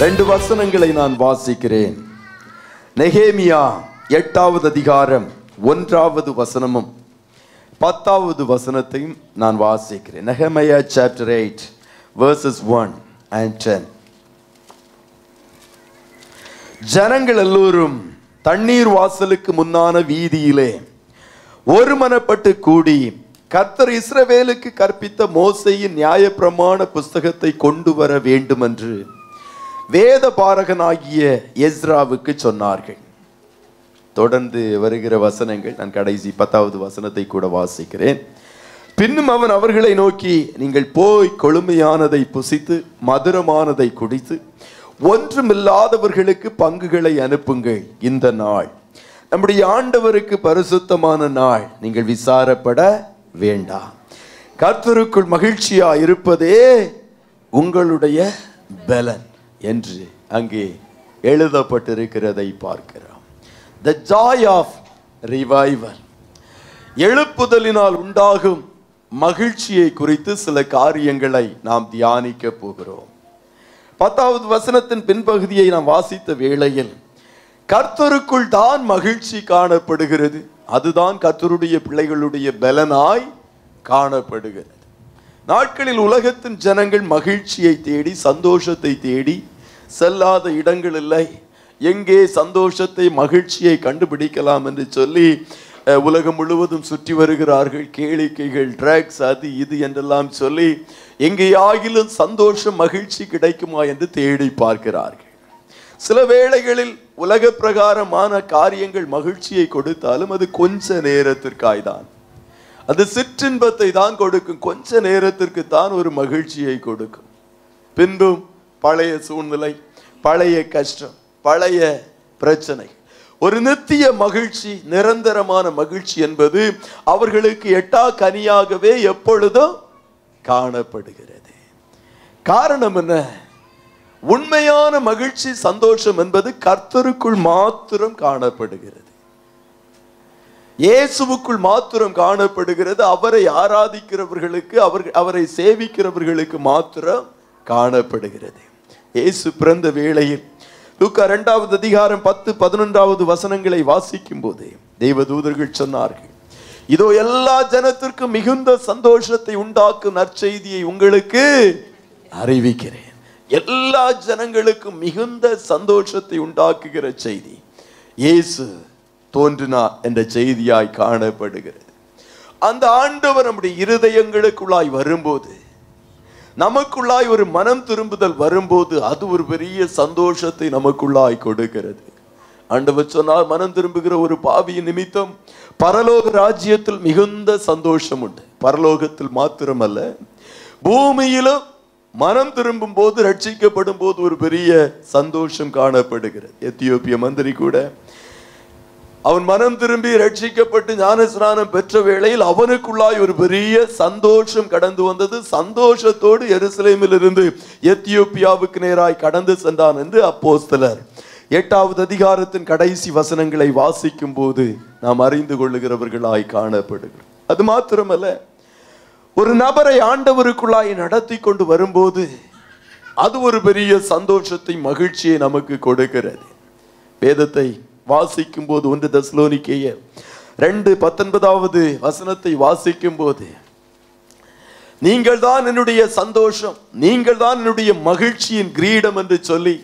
ரெண்டு வசனங்களை நான் வாசிக்கிறேன். நெகேமியா எட்டாவது அதிகாரம் ஒன்றாவது வசனமும் பத்தாவது வசனத்தையும் நான் வாசிக்கிறேன். நெகமையா chapter eight verses one and ten ஜனங்கள் எல்லோரும் தண்ணீர் வாசலுக்கு முன்னான வீதியிலே ஒருமனப்பட்டு கூடி கர்த்தர் இஸ்ரவேலுக்கு கற்பித்த மோசையின் நியாயப்பிரமாண புஸ்தகத்தை கொண்டு வர வேண்டும் என்று வேத பாரகனாகிய எஸ்ராவுக்கு சொன்னார்கள். தொடர்ந்து வருகிற வசனங்கள் நான் கடைசி பத்தாவது வசனத்தை கூட வாசிக்கிறேன். பின்னும் அவன் அவர்களை நோக்கி நீங்கள் போய் கொழுமையானதை புசித்து மதுரமானதை குடித்து ஒன்றுமில்லாதவர்களுக்கு பங்குகளை அனுப்புங்கள் இந்த நாள். நம்முடைய ஆண்டவருக்கு பரிசுத்தமான நாள். நீங்கள் விசாரப்பட வேண்டாம். கர்த்தருக்குள் மகிழ்ச்சியா இருப்பதே உங்களுடைய பலன். என்று அங்கே எழுதப்பட்டிருக்கிறதை பார்க்கிறோம். த ஜாய் ஆஃப் ரிவைவல் எழுப்புதலினால் உண்டாகும் மகிழ்ச்சியை குறித்து சில காரியங்களை நாம் தியானிக்க போகிறோம். பத்தாவது வசனத்தின் பின்பகுதியை நாம் வாசித்த வேளையில் கர்த்தருக்குள் தான் மகிழ்ச்சி காணப்படுகிறது. அதுதான் கர்த்தருடைய பிள்ளைகளுடைய பலனாய் காணப்படுகிறது. நாட்களில் உலகத்தின் ஜனங்கள் மகிழ்ச்சியை தேடி சந்தோஷத்தை தேடி செல்லாத இடங்கள் இல்லை. எங்கே சந்தோஷத்தை மகிழ்ச்சியை கண்டுபிடிக்கலாம் என்று சொல்லி உலகம் முழுவதும் சுற்றி வருகிறார்கள். கேளிக்கைகள் ட்ரக்ஸ் அது இது என்றெல்லாம் சொல்லி எங்கேயாகிலும் சந்தோஷம் மகிழ்ச்சி கிடைக்குமா என்று தேடி பார்க்கிறார்கள். சில வேளைகளில் உலக பிரகாரமான காரியங்கள் மகிழ்ச்சியை கொடுத்தாலும் அது கொஞ்ச நேரத்திற்காய்தான். அது சிற்றின்பத்தை தான் கொடுக்கும். கொஞ்ச நேரத்திற்கு தான் ஒரு மகிழ்ச்சியை கொடுக்கும். பின்பும் பழைய சூழ்நிலை பழைய கஷ்டம் பழைய பிரச்சனை. ஒரு நித்திய மகிழ்ச்சி நிரந்தரமான மகிழ்ச்சி என்பது அவர்களுக்கு எட்டா கனியாகவே எப்பொழுதும் காணப்படுகிறது. காரணம் என்ன? உண்மையான மகிழ்ச்சி சந்தோஷம் என்பது கர்த்தருக்குள் மாத்திரம் காணப்படுகிறது. இயேசுவுக்குள் மாத்திரம் காணப்படுகிறது அவரை ஆராதிக்கிறவர்களுக்கு அவர் அவரை சேவிக்கிறவர்களுக்கு மாத்திரம் காணப்படுகிறது. இயேசு பிறந்த வேளையில் லூக்கா ரெண்டாவது அதிகாரம் பத்து பதினொன்றாவது வசனங்களை வாசிக்கும் போது தெய்வதூதர்கள் சொன்னார்கள் இதோ எல்லா ஜனத்திற்கும் மிகுந்த சந்தோஷத்தை உண்டாக்கும் நற்செய்தியை உங்களுக்கு அறிவிக்கிறேன். எல்லா ஜனங்களுக்கும் மிகுந்த சந்தோஷத்தை உண்டாக்குகிற செய்தி இயேசு தோன்றினார் என்ற செய்தியாய் காணப்படுகிறது. அந்த ஆண்டவர் நம்முடைய இருதயங்களுக்குள்ளாய் வரும்போது நமக்குள்ளாய் ஒரு மனம் திரும்புதல் வரும்போது அது ஒரு பெரிய சந்தோஷத்தை நமக்குள்ளாய் கொடுக்கிறது. ஆண்டவர் சொன்னால் மனம் திரும்புகிற ஒரு பாவியின் நிமித்தம் பரலோக ராஜ்யத்தில் மிகுந்த சந்தோஷம் உண்டு பரலோகத்தில் மாத்திரமல்ல பூமியிலும் மனம் திரும்பும் போது ரட்சிக்கப்படும் போது ஒரு பெரிய சந்தோஷம் காணப்படுகிறது. எத்தியோப்பிய மந்திரி கூட அவன் மனம் திரும்பி ரட்சிக்கப்பட்டு ஞானஸ்நானம் பெற்ற வேளையில் அவனுக்குள்ளாய் ஒரு பெரிய சந்தோஷம் கடந்து வந்தது. சந்தோஷத்தோடு எருசலேமில் இருந்து எத்தியோப்பியாவுக்கு நேராய் கடந்து சென்றான் என்று அப்போஸ்தலர். எட்டாவது அதிகாரத்தின் கடைசி வசனங்களை வாசிக்கும் போது நாம் அறிந்து கொள்ளுகிறவர்களாய் காணப்படுகிறோம். அது மாத்திரமல்ல ஒரு நபரை ஆண்டவருக்குள்ளாய் நடத்தி கொண்டு வரும்போது அது ஒரு பெரிய சந்தோஷத்தை மகிழ்ச்சியை நமக்கு கொடுக்கிறது. வேதத்தை வாசிக்கும் போது ஒன்று தஸ்லோனிக்கேய ரெண்டு பத்தொன்பதாவது வசனத்தை வாசிக்கும் போது நீங்கள் தான் என்னுடைய சந்தோஷம் நீங்கள் தான் என்னுடைய மகிழ்ச்சியின் கிரீடம் என்று சொல்லி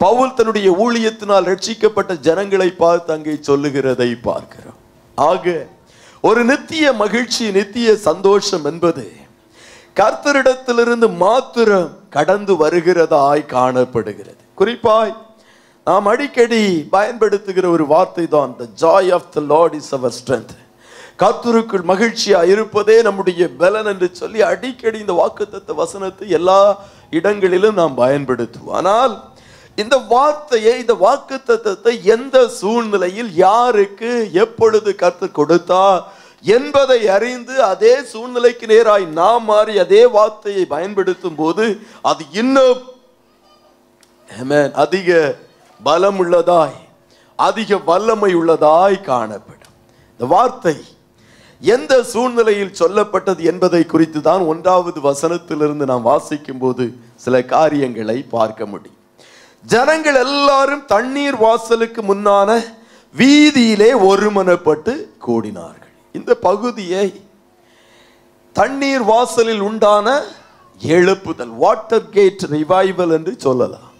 பவுல் தன்னுடைய ஊழியத்தினால் ரட்சிக்கப்பட்ட ஜனங்களை பார்த்து அங்கே சொல்லுகிறதை பார்க்கிறோம். ஆக ஒரு நித்திய மகிழ்ச்சி நித்திய சந்தோஷம் என்பது கர்த்தரிடத்திலிருந்து மாத்திரம் கடந்து வருகிறதாய் காணப்படுகிறது. குறிப்பாய் நாம் அடிக்கடி பயன்படுத்துகிற ஒரு வார்த்தை தான் the joy of the Lord is our strength கத்துருக்குள் மகிழ்ச்சியாக இருப்பதே நம்முடைய பலன் என்று சொல்லி அடிக்கடி இந்த வாக்குத்தத்த வசனத்தை எல்லா இடங்களிலும் நாம் பயன்படுத்துவோம். ஆனால் இந்த வார்த்தையை இந்த வாக்குத்தத்தத்தை எந்த சூழ்நிலையில் யாருக்கு எப்பொழுது கற்றுக் கொடுத்தா என்பதை அறிந்து அதே சூழ்நிலைக்கு நேராய் நாம் மாறி அதே வார்த்தையை பயன்படுத்தும் போது அது இன்னும் அதிக பலம் உள்ளதாய் அதிக வல்லமை உள்ளதாய் காணப்படும். இந்த வார்த்தை எந்த சூழ்நிலையில் சொல்லப்பட்டது என்பதை குறித்து தான் ஒன்றாவது வசனத்திலிருந்து நாம் வாசிக்கும் போது சில காரியங்களை பார்க்க முடியும். ஜனங்கள் எல்லாரும் தண்ணீர் வாசலுக்கு முன்னான வீதியிலே ஒருமனப்பட்டு கூடினார்கள். இந்த பகுதியை தண்ணீர் வாசலில் உண்டான எழுப்புதல் வாட்டர் கேட் ரிவைவல் என்று சொல்லலாம்.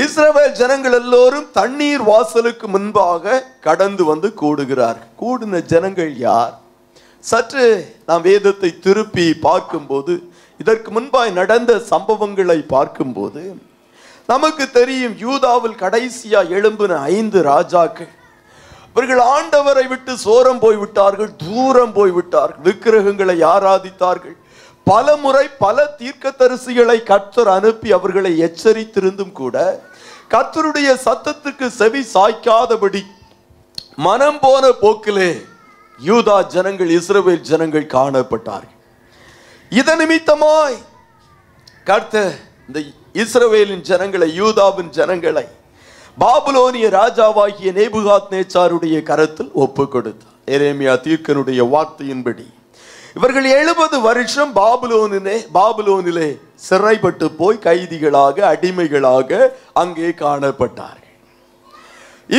இஸ்ரவேல் ஜனங்கள் எல்லோரும் தண்ணீர் வாசலுக்கு முன்பாக கடந்து வந்து கூடுகிறார்கள் கூடின ஜனங்கள் யார்? சற்று நாம் வேதத்தை திருப்பி பார்க்கும்போது இதற்கு முன்பாய் நடந்த சம்பவங்களை பார்க்கும்போது நமக்கு தெரியும் யூதாவில் கடைசியா எழும்பின ஐந்து ராஜாக்கள். இவர்கள் ஆண்டவரை விட்டு சோரம் போய் விட்டார்கள் தூரம் போய் விட்டார்கள் விக்கிரகங்களை ஆராதித்தார்கள். பல முறை பல தீர்க்கதரிசிகளை கர்த்தர் அனுப்பி அவர்களை எச்சரித்திருந்தும் கூட கர்த்தருடைய சத்தத்துக்கு செவி சாய்க்காதபடி மனம் போன போக்கிலே யூதா ஜனங்கள் இஸ்ரவேல் ஜனங்கள் காணப்பட்டார்கள். இதன் நிமித்தமாய் கர்த்தர் இந்த இஸ்ரவேலின் ஜனங்களை யூதாவின் ஜனங்களை பாபுலோனிய ராஜாவாகிய நேபுகாத் நேச்சாருடைய கரத்தில் ஒப்பு கொடுத்தார் எரேமியா தீர்க்கனுடைய வார்த்தையின்படி. இவர்கள் எழுபது வருஷம் பாபுலோனிலே பாபுலோனிலே சிறைப்பட்டு போய் கைதிகளாக அடிமைகளாக அங்கே காணப்பட்டார்கள்.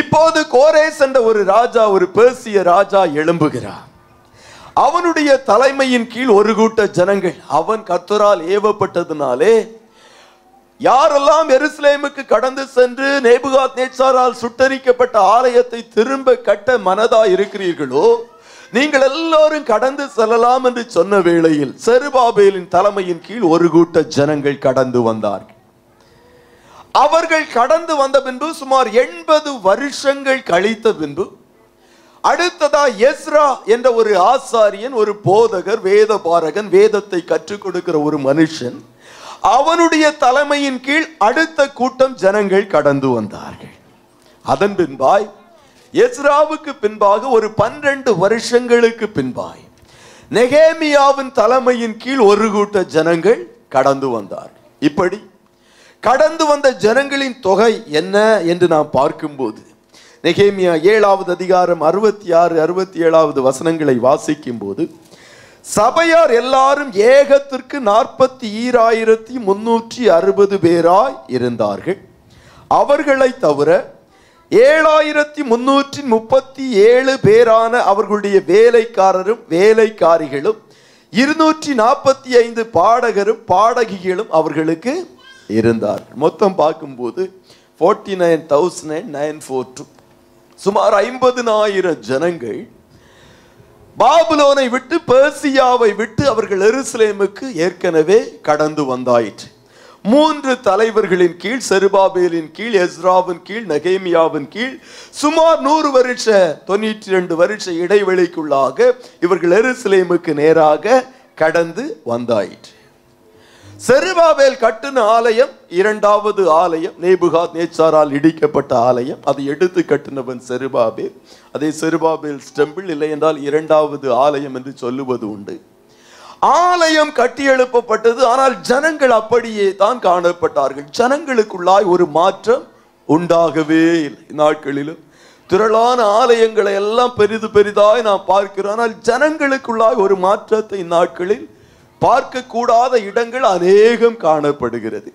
இப்போது கோரேஸ் என்ற ஒரு ராஜா ஒரு பேசிய ராஜா எழும்புகிறார். அவனுடைய தலைமையின் கீழ் ஒரு கூட்ட ஜனங்கள் அவன் கத்தரால் ஏவப்பட்டதுனாலே யாரெல்லாம் எருசலேமுக்கு கடந்து சென்று நேபுகாத் நேச்சாரால் சுட்டரிக்கப்பட்ட ஆலயத்தை திரும்ப கட்ட மனதா இருக்கிறீர்களோ நீங்கள் எல்லாரும் கடந்து செல்லலாம் என்று சொன்ன வேளையில் செருபாபேலின் தலைமையின் கீழ் ஒரு கூட்ட ஜனங்கள் கடந்து வந்தார்கள். அவர்கள் கடந்து வந்த பின்பு சுமார் எண்பது வருஷங்கள் கழித்த பின்பு அடுத்ததா எஸ்ரா என்ற ஒரு ஆசாரியன் ஒரு போதகர் வேத பாரகன் வேதத்தை கற்றுக் கொடுக்கிற ஒரு மனுஷன் அவனுடைய தலைமையின் கீழ் அடுத்த கூட்டம் ஜனங்கள் கடந்து வந்தார்கள். அதன் பின்பாய் எஸ்ராவுக்கு பின்பாக ஒரு பன்னிரண்டு வருஷங்களுக்கு பின்பாய். நெகேமியாவின் தலைமையின் கீழ் ஒரு கூட்ட ஜனங்கள் கடந்து வந்தார். இப்படி கடந்து வந்த ஜனங்களின் தொகை என்ன என்று நாம் பார்க்கும்போது நெகேமியா ஏழாவது அதிகாரம் அறுபத்தி ஆறு அறுபத்தி ஏழாவது வசனங்களை வாசிக்கும் போது சபையார் எல்லாரும் ஏகத்திற்கு நாற்பத்தி ஈராயிரத்தி முன்னூற்றி அறுபது பேராய் இருந்தார்கள். அவர்களை தவிர ஏழாயிரத்தி முன்னூற்றி முப்பத்தி ஏழு பேரான அவர்களுடைய வேலைக்காரரும் வேலைக்காரிகளும் இருநூற்றி நாற்பத்தி ஐந்து பாடகரும் பாடகிகளும் அவர்களுக்கு இருந்தார்கள். மொத்தம் பார்க்கும்போது forty nine thousand nine four two சுமார் ஐம்பதுனாயிரம் ஜனங்கள் பாபுலோனை விட்டு பேர்சியாவை விட்டு அவர்கள் எருசலேமுக்கு ஏற்கனவே கடந்து வந்தாயிற்று. மூன்று தலைவர்களின் கீழ் செருபாபேலின் கீழ் எஸ்ராவின் கீழ் நகேமியாவின் கீழ் சுமார் நூறு வருஷ தொண்ணூற்றி ரெண்டு வருஷ இடைவெளிக்குள்ளாக இவர்கள் எருசலேமுக்கு நேராக கடந்து வந்தாயிற்று. செருபாபேல் கட்டின ஆலயம் இரண்டாவது ஆலயம் நேபுகாத் நேச்சாரால் இடிக்கப்பட்ட ஆலயம். அதை எடுத்து கட்டினவன் செருபாபேல். அதை செருபாபேல் ஸ்டெம்பிள் இல்லை என்றால் இரண்டாவது ஆலயம் என்று சொல்லுவது உண்டு. ஆலயம் கட்டி எழுப்பப்பட்டது ஆனால் ஜனங்கள் அப்படியே தான் காணப்பட்டார்கள். ஜனங்களுக்குள்ளாய் ஒரு மாற்றம் உண்டாகவே இல்லை. நாட்களிலும் திரளான ஆலயங்களை எல்லாம் பெரிது பெரிதாய் நாம் பார்க்கிறோம். ஆனால் ஜனங்களுக்குள்ளாய் ஒரு மாற்றத்தை இந்நாட்களில் பார்க்கக்கூடாத இடங்கள் அநேகம் காணப்படுகிறது.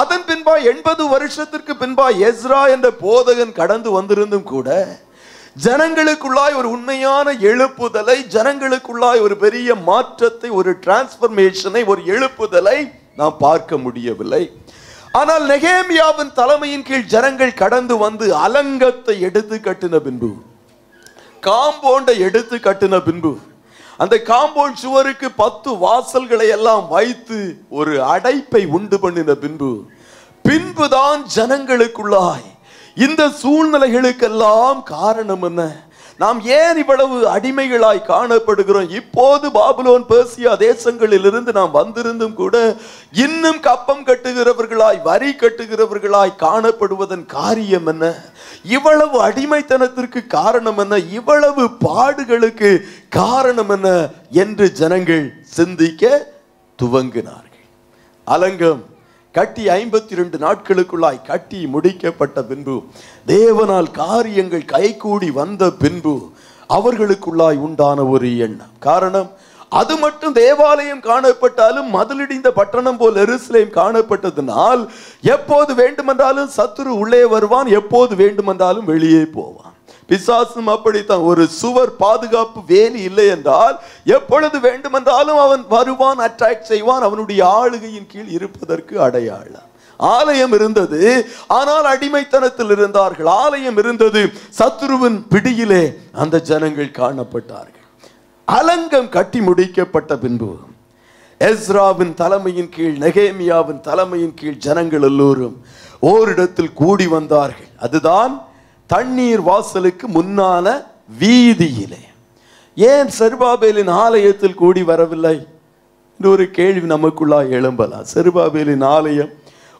அதன் பின்பா எண்பது வருஷத்திற்கு பின்பா எஸ்ரா என்ற போதகன் கடந்து வந்திருந்தும் கூட ஜனங்களுக்குள்ளாய் ஒரு உண்மையான எழுப்புதலை ஜனங்களுக்குள்ளாய் ஒரு பெரிய மாற்றத்தை ஒரு டிரான்ஸ்பர்மேஷனை ஒரு எழுப்புதலை நாம் பார்க்க முடியவில்லை. ஆனால் நெகேமியாவின் தலைமையின் கீழ் ஜனங்கள் கடந்து வந்து அலங்கத்தை எடுத்து கட்டின பின்பு காம்பவுண்டை எடுத்து கட்டின பின்பு அந்த காம்பவுண்ட் சுவருக்கு பத்து வாசல்களை எல்லாம் வைத்து ஒரு அடைப்பை உண்டு பண்ணின பின்பு பின்புதான் ஜனங்களுக்குள்ளாய் இந்த சூழ்நிலைகளுக்கெல்லாம் காரணம் என்ன? நாம் ஏன் இவ்வளவு அடிமைகளாய் காணப்படுகிறோம்? இப்போது பாபுலோன் பேசிய தேசங்களிலிருந்து நாம் வந்திருந்தும் கூட இன்னும் கப்பம் கட்டுகிறவர்களாய் வரி கட்டுகிறவர்களாய் காணப்படுவதன் காரியம் என்ன? இவ்வளவு அடிமைத்தனத்திற்கு காரணம் என்ன? இவ்வளவு பாடுகளுக்கு காரணம் என்ன? என்று ஜனங்கள் சிந்திக்க துவங்கினார்கள். அலங்கம். கட்டி ஐம்பத்தி ரெண்டு நாட்களுக்குள்ளாய் கட்டி முடிக்கப்பட்ட பின்பு தேவனால் காரியங்கள் கைகூடி வந்த பின்பு அவர்களுக்குள்ளாய் உண்டான ஒரு எண்ணம். காரணம் அது மட்டும் தேவாலயம் காணப்பட்டாலும் மதிலிடிந்த பட்டணம் போல் எருசலேம் காணப்பட்டதனால் எப்போது வேண்டுமென்றாலும் சத்துரு உள்ளே வருவான் எப்போது வேண்டுமென்றாலும் வெளியே போவான். பிசாசும் அப்படித்தான். ஒரு சுவர் பாதுகாப்பு வேலி இல்லை என்றால் எப்பொழுது வேண்டுமென்றாலும் அவன் வருவான் அட்ராக்ட் செய்வான் அவனுடைய ஆளுகையின் கீழ் இருப்பதற்கு அடையாளம். ஆலயம் இருந்தது ஆனால் அடிமைத்தனத்தில் இருந்தார்கள். ஆலயம் இருந்தது சத்ருவின் பிடியிலே அந்த ஜனங்கள் காணப்பட்டார்கள். அலங்கம் கட்டி முடிக்கப்பட்ட பின்பு எஸ்ராவின் தலைமையின் கீழ் நெகேமியாவின் தலைமையின் கீழ் ஜனங்கள் எல்லோரும் ஓரிடத்தில் கூடி வந்தார்கள். அதுதான் தண்ணீர் வாசலுக்கு முன்னால வீதியிலே. ஏன் செருபாபேலின் ஆலயத்தில் கூடி வரவில்லை? என்று ஒரு கேள்வி நமக்குள்ளா எழும்பலாம் செருபாபேலின் ஆலயம்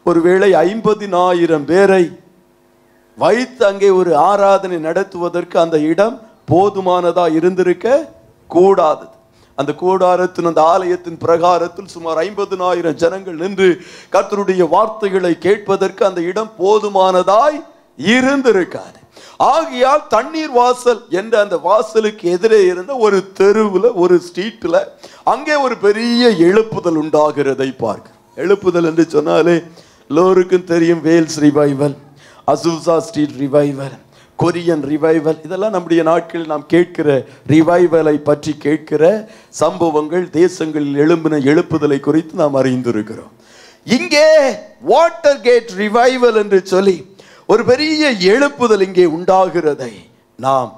ஒருவேளை ஐம்பதினாயிரம் பேரை வைத்து அங்கே ஒரு ஆராதனை நடத்துவதற்கு அந்த இடம் போதுமானதா இருந்திருக்க கூடாது. அந்த கூடாரத்தின் அந்த ஆலயத்தின் பிரகாரத்தில் சுமார் ஐம்பதினாயிரம் ஜனங்கள் நின்று கர்த்தருடைய வார்த்தைகளை கேட்பதற்கு அந்த இடம் போதுமானதாய் இருந்திருக்காது. ஆகையால் தண்ணீர் வாசல் என்ற அந்த வாசலுக்கு எதிரே இருந்த ஒரு தெருவில் ஒரு ஸ்ட்ரீட்டில் அங்கே ஒரு பெரிய எழுப்புதல் உண்டாகிறதை பார்க்க எழுப்புதல் என்று சொன்னாலே எல்லோருக்கும் தெரியும் Wales revival Azusa street revival Korean revival. இதெல்லாம் நம்முடைய நாட்களில் நாம் கேட்கிற ரிவைவலை பற்றி கேட்கிற சம்பவங்கள் தேசங்களில் எழும்பின எழுப்புதலை குறித்து நாம் அறிந்திருக்கிறோம். இங்கே வாட்டர் கேட் ரிவைவல் என்று சொல்லி ஒரு பெரிய எழுப்புதல் இங்கே உண்டாகிறதை நாம்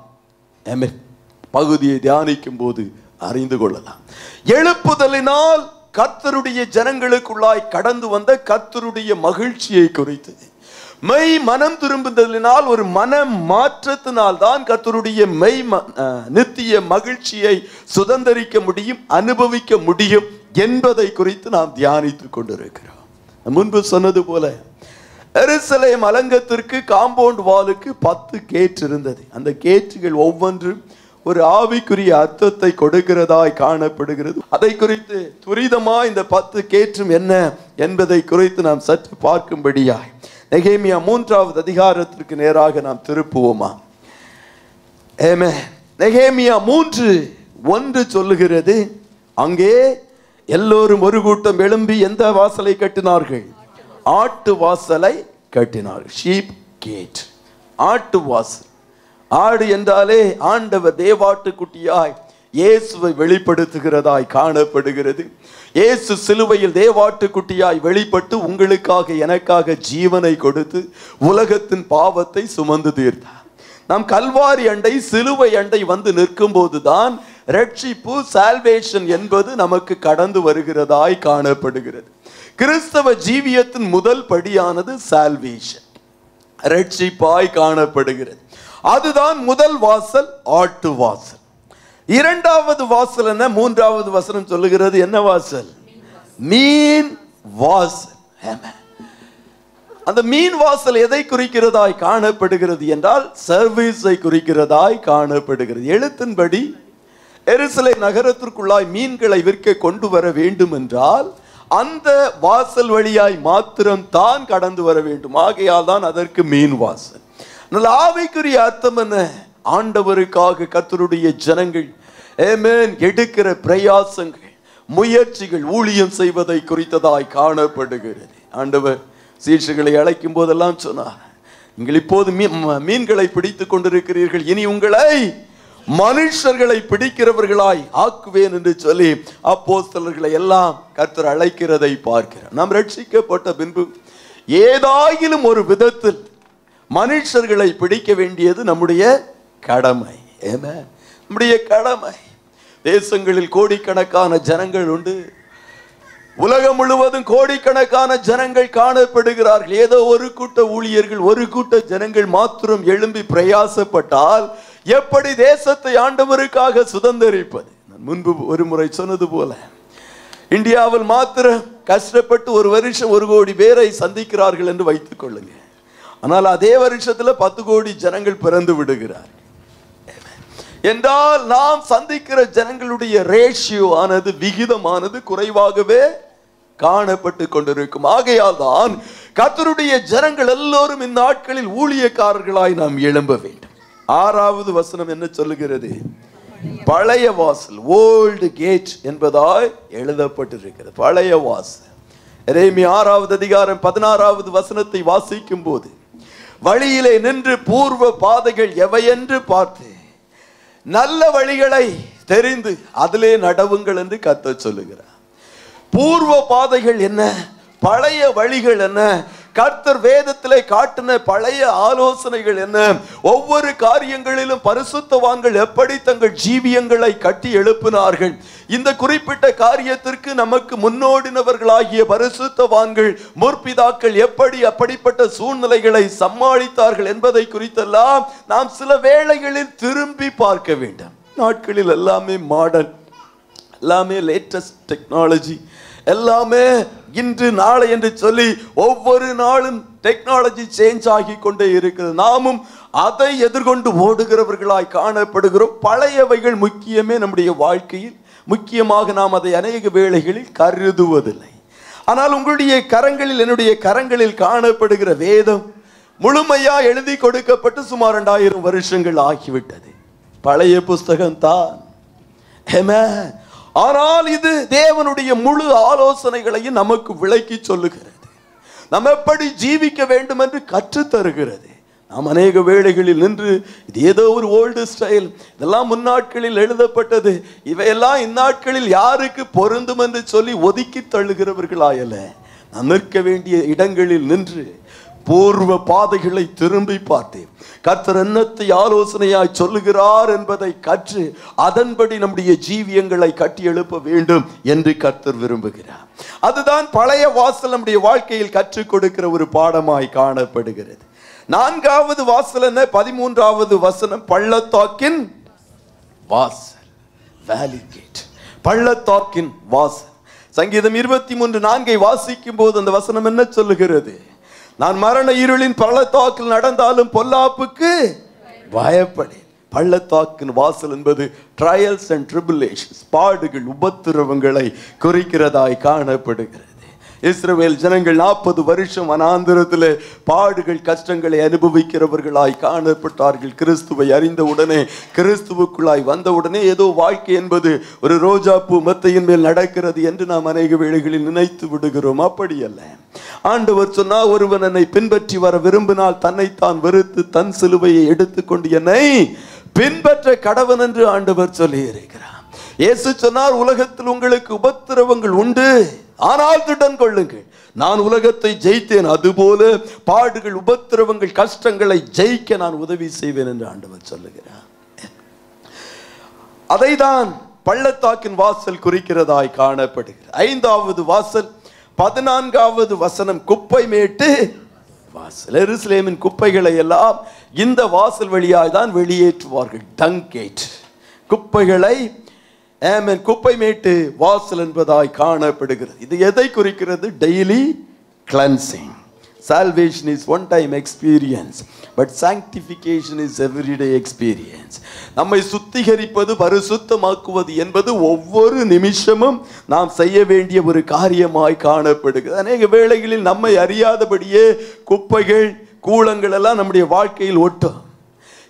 பகுதியை தியானிக்கும் போது அறிந்து கொள்ளலாம். எழுப்புதலினால் கர்த்தருடைய ஜனங்களுக்குள்ளாய் கடந்து வந்த கத்தருடைய மகிழ்ச்சியை குறித்து மெய் மனம் திரும்புதலினால் ஒரு மன மாற்றத்தினால் தான் கத்தருடைய மெய் ம- நித்திய மகிழ்ச்சியை சுதந்தரிக்க முடியும் அனுபவிக்க முடியும் என்பதை குறித்து நாம் தியானித்துக் கொண்டிருக்கிறோம். முன்பு சொன்னது போல எருசலேம் அலங்கத்திற்கு காம்பவுண்ட் வாலுக்கு பத்து கேட் இருந்தது. அந்த கேட்டுகள் ஒவ்வொன்றும் ஒரு ஆவிக்குரிய அர்த்தத்தை கொடுக்கிறதாய் காணப்படுகிறது. அதை குறித்து துரிதமா இந்த பத்து கேற்றும் என்ன என்பதை குறித்து நாம் சற்று பார்க்கும்படியாய். நெகேமியா மூன்றாவது அதிகாரத்திற்கு நேராக நாம் திருப்புவோமா? ஏமே நெகேமியா மூன்று ஒன்று சொல்லுகிறது அங்கே எல்லோரும் ஒரு கூட்டம் எழும்பி எந்த வாசலை கட்டினார்கள்? ஆட்டு வாசலை கட்டினார். ஷீப் கேட் ஆட்டு வாசல் ஆடு என்றாலே ஆண்டவர் தேவாட்டுக்குட்டியாய் இயேசுவை வெளிப்படுத்துகிறதாய் காணப்படுகிறது. இயேசு சிலுவையில் தேவாட்டுக்குட்டியாய் வெளிப்பட்டு உங்களுக்காக எனக்காக ஜீவனை கொடுத்து உலகத்தின் பாவத்தை சுமந்து தீர்த்தார். நாம் கல்வாரி அண்டை சிலுவை அண்டை வந்து நிற்கும் போதுதான் ரட்சிப்பு சால்வேஷன் என்பது நமக்கு கடந்து வருகிறதாய் காணப்படுகிறது. கிறிஸ்தவ ஜீவியத்தின் முதல் படியானது சால்வேஷன் ரட்சிப்பாய் காணப்படுகிறது. அதுதான் முதல் வாசல் ஆட்டு வாசல். இரண்டாவது வாசல் என்ன? மூன்றாவது வசனம் சொல்லுகிறது என்ன வாசல்? மீன் வாசல். அந்த மீன் வாசல் எதை குறிக்கிறதாய் காணப்படுகிறது என்றால் சர்வீஸை குறிக்கிறதாய் காணப்படுகிறது. எழுத்தின்படி எருசலை நகரத்திற்குள்ளாய் மீன்களை விற்க கொண்டு வர வேண்டும் என்றால் அந்த வாசல் வழியாய் மாத்திரம் தான் கடந்து வர வேண்டும். ஆகையால் தான் அதற்கு மீன் வாசல். நல்ல ஆவிக்குரிய அர்த்தம் என்ன? ஆண்டவருக்காக கர்த்தருடைய ஜனங்கள் ஏமேன் எடுக்கிற பிரயாசங்கள் முயற்சிகள் ஊழியம் செய்வதை குறித்ததாய் காணப்படுகிறது. ஆண்டவர் சீஷர்களை அழைக்கும் போதெல்லாம் சொன்னார் நீங்கள் இப்போது மீன்களை பிடித்துக் கொண்டிருக்கிறீர்கள். இனி உங்களை மனுஷர்களை பிடிக்கிறவர்களாய் ஆக்குவேன் என்று சொல்லி அப்போஸ்தலர்களை எல்லாம் கர்த்தர் அழைக்கிறதை பார்க்கிறார். நாம் ரட்சிக்கப்பட்ட பின்பு ஏதாயிலும் ஒரு விதத்தில் மனுஷர்களை பிடிக்க வேண்டியது நம்முடைய கடமை. ஏன நம்முடைய கடமை. தேசங்களில் கோடிக்கணக்கான ஜனங்கள் உண்டு. உலகம் முழுவதும் கோடிக்கணக்கான ஜனங்கள் காணப்படுகிறார்கள். ஏதோ ஒரு கூட்ட ஊழியர்கள் ஒரு கூட்ட ஜனங்கள் மாத்திரம் எழும்பி பிரயாசப்பட்டால் எப்படி தேசத்தை ஆண்டவருக்காக சுதந்திரிப்பது? நான் முன்பு ஒரு முறை சொன்னது போல இந்தியாவில் மாத்திரம் கஷ்டப்பட்டு ஒரு வருஷம் ஒரு கோடி பேரை சந்திக்கிறார்கள் என்று வைத்துக் கொள்ளுங்க. ஆனால் அதே வருஷத்தில் பத்து கோடி ஜனங்கள் பிறந்து விடுகிறார். என்றால் நாம் சந்திக்கிற ஜனங்களுடைய ரேஷியோ ஆனது விகிதமானது குறைவாகவே காணப்பட்டு கொண்டிருக்கும். ஆகையால் தான் கத்தருடைய ஜனங்கள் எல்லோரும் இந்த நாட்களில் ஊழியக்காரர்களாய் நாம் எழும்ப வேண்டும். ஆறாவது வசனம் என்ன சொல்லுகிறது? பழைய வாசல் ஓல்டு கேட் என்பதாய் எழுதப்பட்டிருக்கிறது. பழைய வாசல். ரேமி ஆறாவது அதிகாரம் பதினாறாவது வசனத்தை வாசிக்கும் போது வழியிலே நின்று பூர்வ பாதைகள் எவையென்று பார்த்து நல்ல வழிகளை தெரிந்து அதிலே நடவுங்கள் என்று கத்த சொல்லுகிறார். பூர்வ பாதைகள் என்ன? பழைய வழிகள் என்ன? கர்த்தர் வேதத்திலே காட்டின பழைய ஆலோசனைகள் என்ன? ஒவ்வொரு காரியங்களிலும் பரிசுத்தவான்கள் எப்படி தங்கள் ஜீவியங்களை கட்டி எழுப்பினார்கள்? இந்த குறிப்பிட்ட காரியத்திற்கு நமக்கு முன்னோடினவர்களாகிய பரிசுத்தவான்கள் முற்பிதாக்கள் எப்படி அப்படிப்பட்ட சூழ்நிலைகளை சமாளித்தார்கள் என்பதை குறித்தெல்லாம் நாம் சில வேளைகளில் திரும்பி பார்க்க வேண்டும். நாட்களில் எல்லாமே மாடர்ன் எல்லாமே லேட்டஸ்ட் டெக்னாலஜி எல்லாமே இன்று நாளை என்று சொல்லி ஒவ்வொரு நாளும் டெக்னாலஜி சேஞ்ச் ஆகி கொண்டே இருக்கிறது நாமும் அதை எதிர்கொண்டு ஓடுகிறவர்களாய் காணப்படுகிறோம். பழையவைகள் முக்கியமே நம்முடைய வாழ்க்கையில். முக்கியமாக நாம் அதை அநேக வேளைகளில் கருதுவதில்லை. ஆனால் உங்களுடைய கரங்களில் என்னுடைய கரங்களில் காணப்படுகிற வேதம் முழுமையா எழுதி கொடுக்கப்பட்டு சுமார் ரெண்டாயிரம் வருஷங்கள் ஆகிவிட்டது. பழைய புஸ்தகம் தான் ஆனால் இது தேவனுடைய முழு ஆலோசனைகளையும் நமக்கு விளக்கி சொல்லுகிறது. நம்ம எப்படி ஜீவிக்க வேண்டும் என்று கற்றுத் தருகிறது. நாம் அநேக வேளைகளில் நின்று இது ஏதோ ஒரு ஓல்டு ஸ்டைல் இதெல்லாம் முன்னாட்களில் எழுதப்பட்டது இவையெல்லாம் இந்நாட்களில் யாருக்கு பொருந்தும் என்று சொல்லி ஒதுக்கி தள்ளுகிறவர்களாயல்ல. நாம் நிற்க வேண்டிய இடங்களில் நின்று பூர்வ பாதைகளை திரும்பி பார்த்தேன். கர்த்தர் என்னத்தை ஆலோசனையாய் சொல்லுகிறார் என்பதை கற்று அதன்படி நம்முடைய ஜீவியங்களை கட்டி எழுப்ப வேண்டும் என்று கர்த்தர் விரும்புகிறார். அதுதான் பழைய வாசல் நம்முடைய வாழ்க்கையில் கற்றுக் கொடுக்கிற ஒரு பாடமாய் காணப்படுகிறது. நான்காவது வாசல் என்ன? பதிமூன்றாவது வசனம் பள்ளத்தாக்கின் வாசல் வேலி கேட் பள்ளத்தாக்கின் வாசல். சங்கீதம் இருபத்தி மூன்று நான்கை வாசிக்கும் போது அந்த வசனம் என்ன சொல்லுகிறது? நான் மரண இருளின் பள்ளத்தாக்கில் நடந்தாலும் பொல்லாப்புக்கு பயப்படேன். பள்ளத்தாக்கின் வாசல் என்பது ட்ரையல்ஸ் அண்ட் ட்ரிபுலேஷன்ஸ் பாடுகள் உபத்திரவங்களை குறிக்கிறதாய் காணப்படுகிறது. இஸ்ரவேல் ஜனங்கள் நாற்பது வருஷம் வனாந்திரத்தில் பாடுகள் கஷ்டங்களை அனுபவிக்கிறவர்களாய் காணப்பட்டார்கள். கிறிஸ்துவை அறிந்த உடனே கிறிஸ்துவுக்குள்ளாய் வந்த உடனே ஏதோ வாழ்க்கை என்பது ஒரு ரோஜா பூ மத்தையின் மேல் நடக்கிறது என்று நாம் அநேக வேளைகளில் நினைத்து விடுகிறோம். அப்படியல்ல. ஆண்டவர் சொன்னால் ஒருவன் என்னை பின்பற்றி வர விரும்பினால் தன்னைத்தான் வெறுத்து தன் சிலுவையை எடுத்துக்கொண்டு என்னை பின்பற்ற கடவன் என்று ஆண்டவர் சொல்லி இருக்கிறார் இயேசு சொன்னார் உலகத்தில் உங்களுக்கு உபத்திரவங்கள் உண்டு. ஆனால் திடன் கொள்ளுங்கள். நான் உலகத்தை ஜெயித்தேன். அதுபோல பாடுகள் உபத்திரவங்கள் கஷ்டங்களை ஜெயிக்க நான் உதவி செய்வேன் என்று ஆண்டவன் சொல்லுகிறார். அதைதான் பள்ளத்தாக்கின் வாசல் குறிக்கிறதாய் காணப்படுகிறது. ஐந்தாவது வாசல் பதினான்காவது வசனம் குப்பை மேட்டு வாசல். எருசலேமின் குப்பைகளை எல்லாம் இந்த வாசல் வழியாய் தான் வெளியேற்றுவார்கள் டங்கேட் குப்பைகளை ஏமன் குப்பை மேட்டு வாசல் என்பதாய் காணப்படுகிறது. இது எதை குறிக்கிறது? Daily cleansing salvation is one time experience but sanctification is everyday experience நம்மை சுத்திகரிப்பது பரிசுத்தமாக்குவது என்பது ஒவ்வொரு நிமிஷமும் நாம் செய்ய வேண்டிய ஒரு காரியமாய் காணப்படுகிறது. அநேக வேளைகளில் நம்மை அறியாதபடியே குப்பைகள் கூலங்கள் எல்லாம் நம்முடைய வாழ்க்கையில் ஒட்டும்.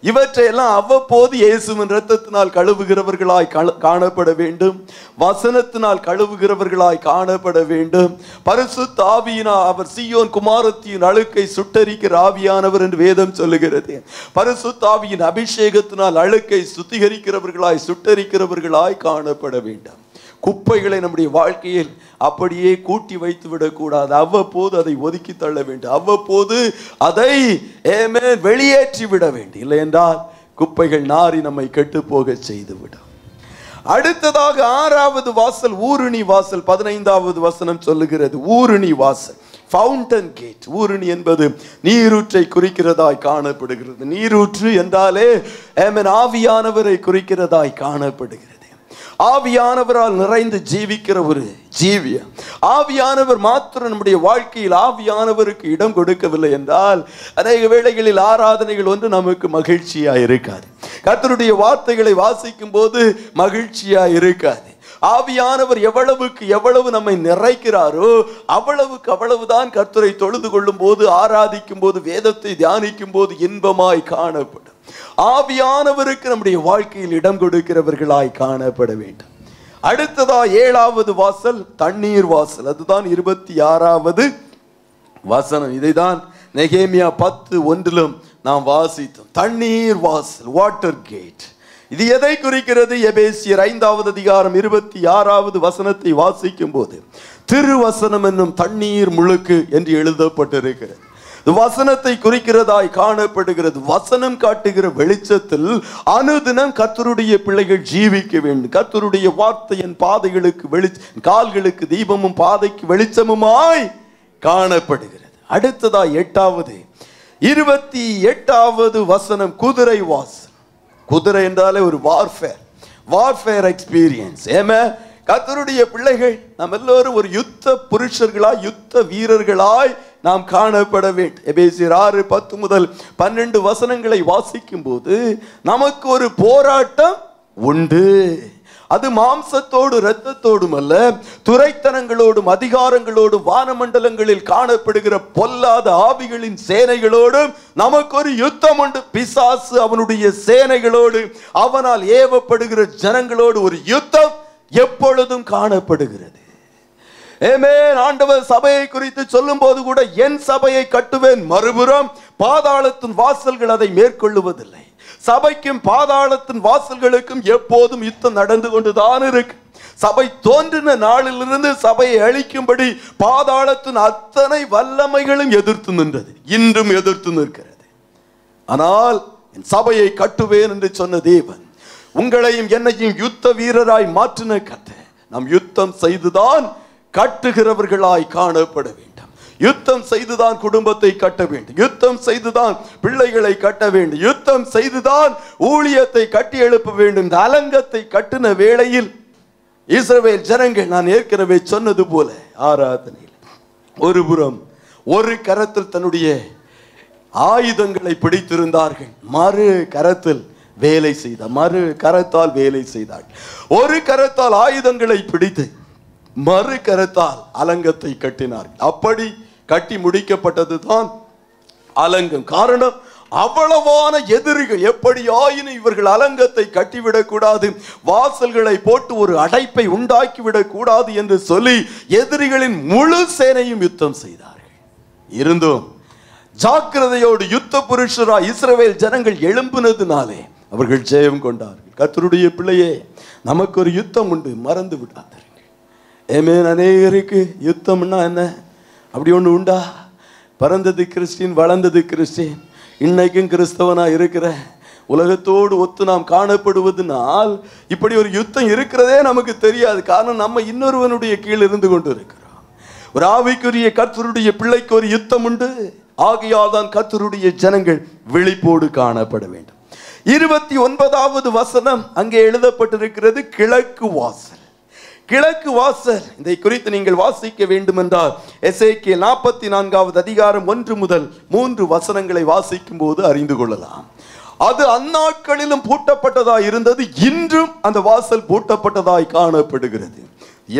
இவற்றையெல்லாம் அவ்வப்போது இயேசுவின் இரத்தத்தினால் கழுவுகிறவர்களாய் காணப்பட வேண்டும். வசனத்தினால் கழுவுகிறவர்களாய் காணப்பட வேண்டும். பரிசு ஆவியினால் அவர் சியோன் குமாரத்தியின் அழுக்கை சுட்டரிக்கிற ஆவியானவர் என்று வேதம் சொல்லுகிறது. பரிசு தாவியின் அபிஷேகத்தினால் அழுக்கை சுத்திகரிக்கிறவர்களாய் சுட்டரிக்கிறவர்களாய் காணப்பட வேண்டும். குப்பைகளை நம்முடைய வாழ்க்கையில் அப்படியே கூட்டி வைத்து விடக்கூடாது. அவ்வப்போது அதை ஒதுக்கி தள்ள வேண்டும். அவ்வப்போது அதை ஏமே வெளியேற்றி விட வேண்டும். இல்லை என்றால் குப்பைகள் நாரி நம்மை கெட்டு போக செய்துவிடும். அடுத்ததாக ஆறாவது வாசல் ஊருணி வாசல் பதினைந்தாவது வசனம் சொல்லுகிறது. ஊருணி வாசல் ஃபவுண்டன் கேட் ஊருணி என்பது நீரூற்றை குறிக்கிறதாய் காணப்படுகிறது. நீரூற்று என்றாலே ஏமன் ஆவியானவரை குறிக்கிறதாய் காணப்படுகிறது. ஆவியானவரால் நிறைந்து ஜீவிக்கிற ஒரு ஜீவிய ஆவியானவர் மாத்திரம் நம்முடைய வாழ்க்கையில் ஆவியானவருக்கு இடம் கொடுக்கவில்லை என்றால் அநேக வேளைகளில் ஆராதனைகள் வந்து நமக்கு மகிழ்ச்சியாக இருக்காது. கர்த்தருடைய வார்த்தைகளை வாசிக்கும் போது மகிழ்ச்சியாக இருக்காது. ஆவியானவர் எவ்வளவுக்கு எவ்வளவு நம்மை நிறைக்கிறாரோ அவ்வளவுக்கு அவ்வளவுதான் கர்த்தரை தொழுது கொள்ளும் போது ஆராதிக்கும் போது வேதத்தை தியானிக்கும் போது இன்பமாய் காணப்படும். ஆவியானவருக்கு நம்முடைய வாழ்க்கையில் இடம் கொடுக்கிறவர்களாய் காணப்பட வேண்டும். அடுத்ததா ஏழாவது வாசல் தண்ணீர் வாசல். அதுதான் இருபத்தி ஆறாவது வசனம். இதைதான் நெகேமியா பத்து ஒன்றிலும் நாம் வாசித்தோம். தண்ணீர் வாசல் வாட்டர் கேட் இது எதை குறிக்கிறது? எபேசியர் ஐந்தாவது அதிகாரம் இருபத்தி ஆறாவது வசனத்தை வாசிக்கும் போது திருவசனம் என்னும் தண்ணீர் முழுக்கு என்று எழுதப்பட்டிருக்கிறது. வசனத்தை குறிக்கிறதாய் காணப்படுகிறது. வசனம் காட்டுகிற வெளிச்சத்தில் அனுதினம் கத்தருடைய பிள்ளைகள் ஜீவிக்க வேண்டும். கத்தருடைய வார்த்தையின் பாதைகளுக்கு வெளிச்ச கால்களுக்கு தீபமும் பாதைக்கு வெளிச்சமுமாய் காணப்படுகிறது. அடுத்ததா எட்டாவது இருபத்தி எட்டாவது வசனம் குதிரை வாசல். குதிரை என்றாலே ஒரு வார்ஃபேர் வார்ஃபேர் எக்ஸ்பீரியன்ஸ் ஏமே? கத்தருடைய பிள்ளைகள் நம்ம எல்லோரும் ஒரு யுத்த புருஷர்களாய் யுத்த வீரர்களாய் நாம் காணப்பட வேண்டும் எபேசியர் ஆறு பத்து முதல் பன்னெண்டு வசனங்களை வாசிக்கும் போது நமக்கு ஒரு போராட்டம் உண்டு. அது மாம்சத்தோடு இரத்தத்தோடும் அல்ல துரைத்தனங்களோடும் அதிகாரங்களோடும் வானமண்டலங்களில் காணப்படுகிற பொல்லாத ஆவிகளின் சேனைகளோடும் நமக்கு ஒரு யுத்தம் உண்டு. பிசாசு அவனுடைய சேனைகளோடு அவனால் ஏவப்படுகிற ஜனங்களோடு ஒரு யுத்தம் எப்பொழுதும் காணப்படுகிறது. ஏமேன் ஆண்டவர் சபையை குறித்து சொல்லும் போது கூட என் சபையை கட்டுவேன் மறுபுறம் பாதாளத்தின் வாசல்கள் அதை மேற்கொள்ளுவதில்லை. சபைக்கும் பாதாளத்தின் வாசல்களுக்கும் எப்போதும் யுத்தம் நடந்து கொண்டுதான் இருக்கு. சபை தோன்றின நாளிலிருந்து சபையை அழிக்கும்படி பாதாளத்தின் அத்தனை வல்லமைகளும் எதிர்த்து நின்றது. இன்றும் எதிர்த்து நிற்கிறது. ஆனால் என் சபையை கட்டுவேன் என்று சொன்ன தேவன் உங்களையும் என்னையும் யுத்த வீரராய் மாற்றின கதை நாம் யுத்தம் செய்துதான் கட்டுகிறவர்களாய் காணப்பட வேண்டும். யுத்தம் செய்துதான் குடும்பத்தை கட்ட வேண்டும். யுத்தம் செய்துதான் பிள்ளைகளை கட்ட வேண்டும். யுத்தம் செய்துதான் ஊழியத்தை கட்டி எழுப்ப வேண்டும். இந்த அலங்கத்தை கட்டின வேளையில் இஸ்ரவேல் ஜனங்கள் நான் ஏற்கனவே சொன்னது போல ஆராதனையில் ஒரு புறம் ஒரு கரத்தில் தன்னுடைய ஆயுதங்களை பிடித்திருந்தார்கள். மறு கரத்தில் வேலை செய்த மறு கரத்தால் வேலை செய்தார்கள் ஒரு கரத்தால் ஆயுதங்களை பிடித்து மறு கரத்தால் அலங்கத்தை கட்டினார்கள் அப்படி கட்டி முடிக்கப்பட்டது தான் அலங்கம். காரணம் அவ்வளவான எதிரிகள் எப்படி ஆயினும் இவர்கள் அலங்கத்தை கட்டிவிடக்கூடாது வாசல்களை போட்டு ஒரு அடைப்பை உண்டாக்கி என்று சொல்லி எதிரிகளின் முழு சேனையும் யுத்தம் செய்தார்கள். இருந்தும் ஜாக்கிரதையோடு யுத்த புருஷரா இஸ்ரவேல் ஜனங்கள் எழும்பினதுனாலே அவர்கள் ஜெயம் கொண்டார்கள். கத்தருடைய பிள்ளையே நமக்கு ஒரு யுத்தம் உண்டு. மறந்து விடாதீர்கள் ஏமேன் அநேகருக்கு யுத்தம்னா என்ன? அப்படி ஒன்று உண்டா? பிறந்தது கிறிஸ்டின் வளர்ந்தது கிறிஸ்டின். இன்னைக்கும் கிறிஸ்தவனாக இருக்கிற உலகத்தோடு ஒத்து நாம் காணப்படுவதனால் இப்படி ஒரு யுத்தம் இருக்கிறதே நமக்கு தெரியாது. காரணம் நம்ம இன்னொருவனுடைய கீழ் இருந்து கொண்டு இருக்கிறோம் ஒரு ஆவிக்குரிய கத்தருடைய பிள்ளைக்கு ஒரு யுத்தம் உண்டு. ஆகையால் கத்தருடைய ஜனங்கள் விழிப்போடு காணப்பட வேண்டும். இருபத்தி ஒன்பதாவது வசனம் அங்கே எழுதப்பட்டிருக்கிறது கிழக்கு வாசல். கிழக்கு வாசல். இதை குறித்து நீங்கள் வாசிக்க வேண்டும் என்றால் எஸ்ஐக்கு நாற்பத்தி நான்காவது அதிகாரம் ஒன்று முதல் மூன்று வசனங்களை வாசிக்கும் போது அறிந்து கொள்ளலாம். அது அந்நாட்களிலும் பூட்டப்பட்டதாய் இருந்தது இன்றும் அந்த வாசல் பூட்டப்பட்டதாய் காணப்படுகிறது.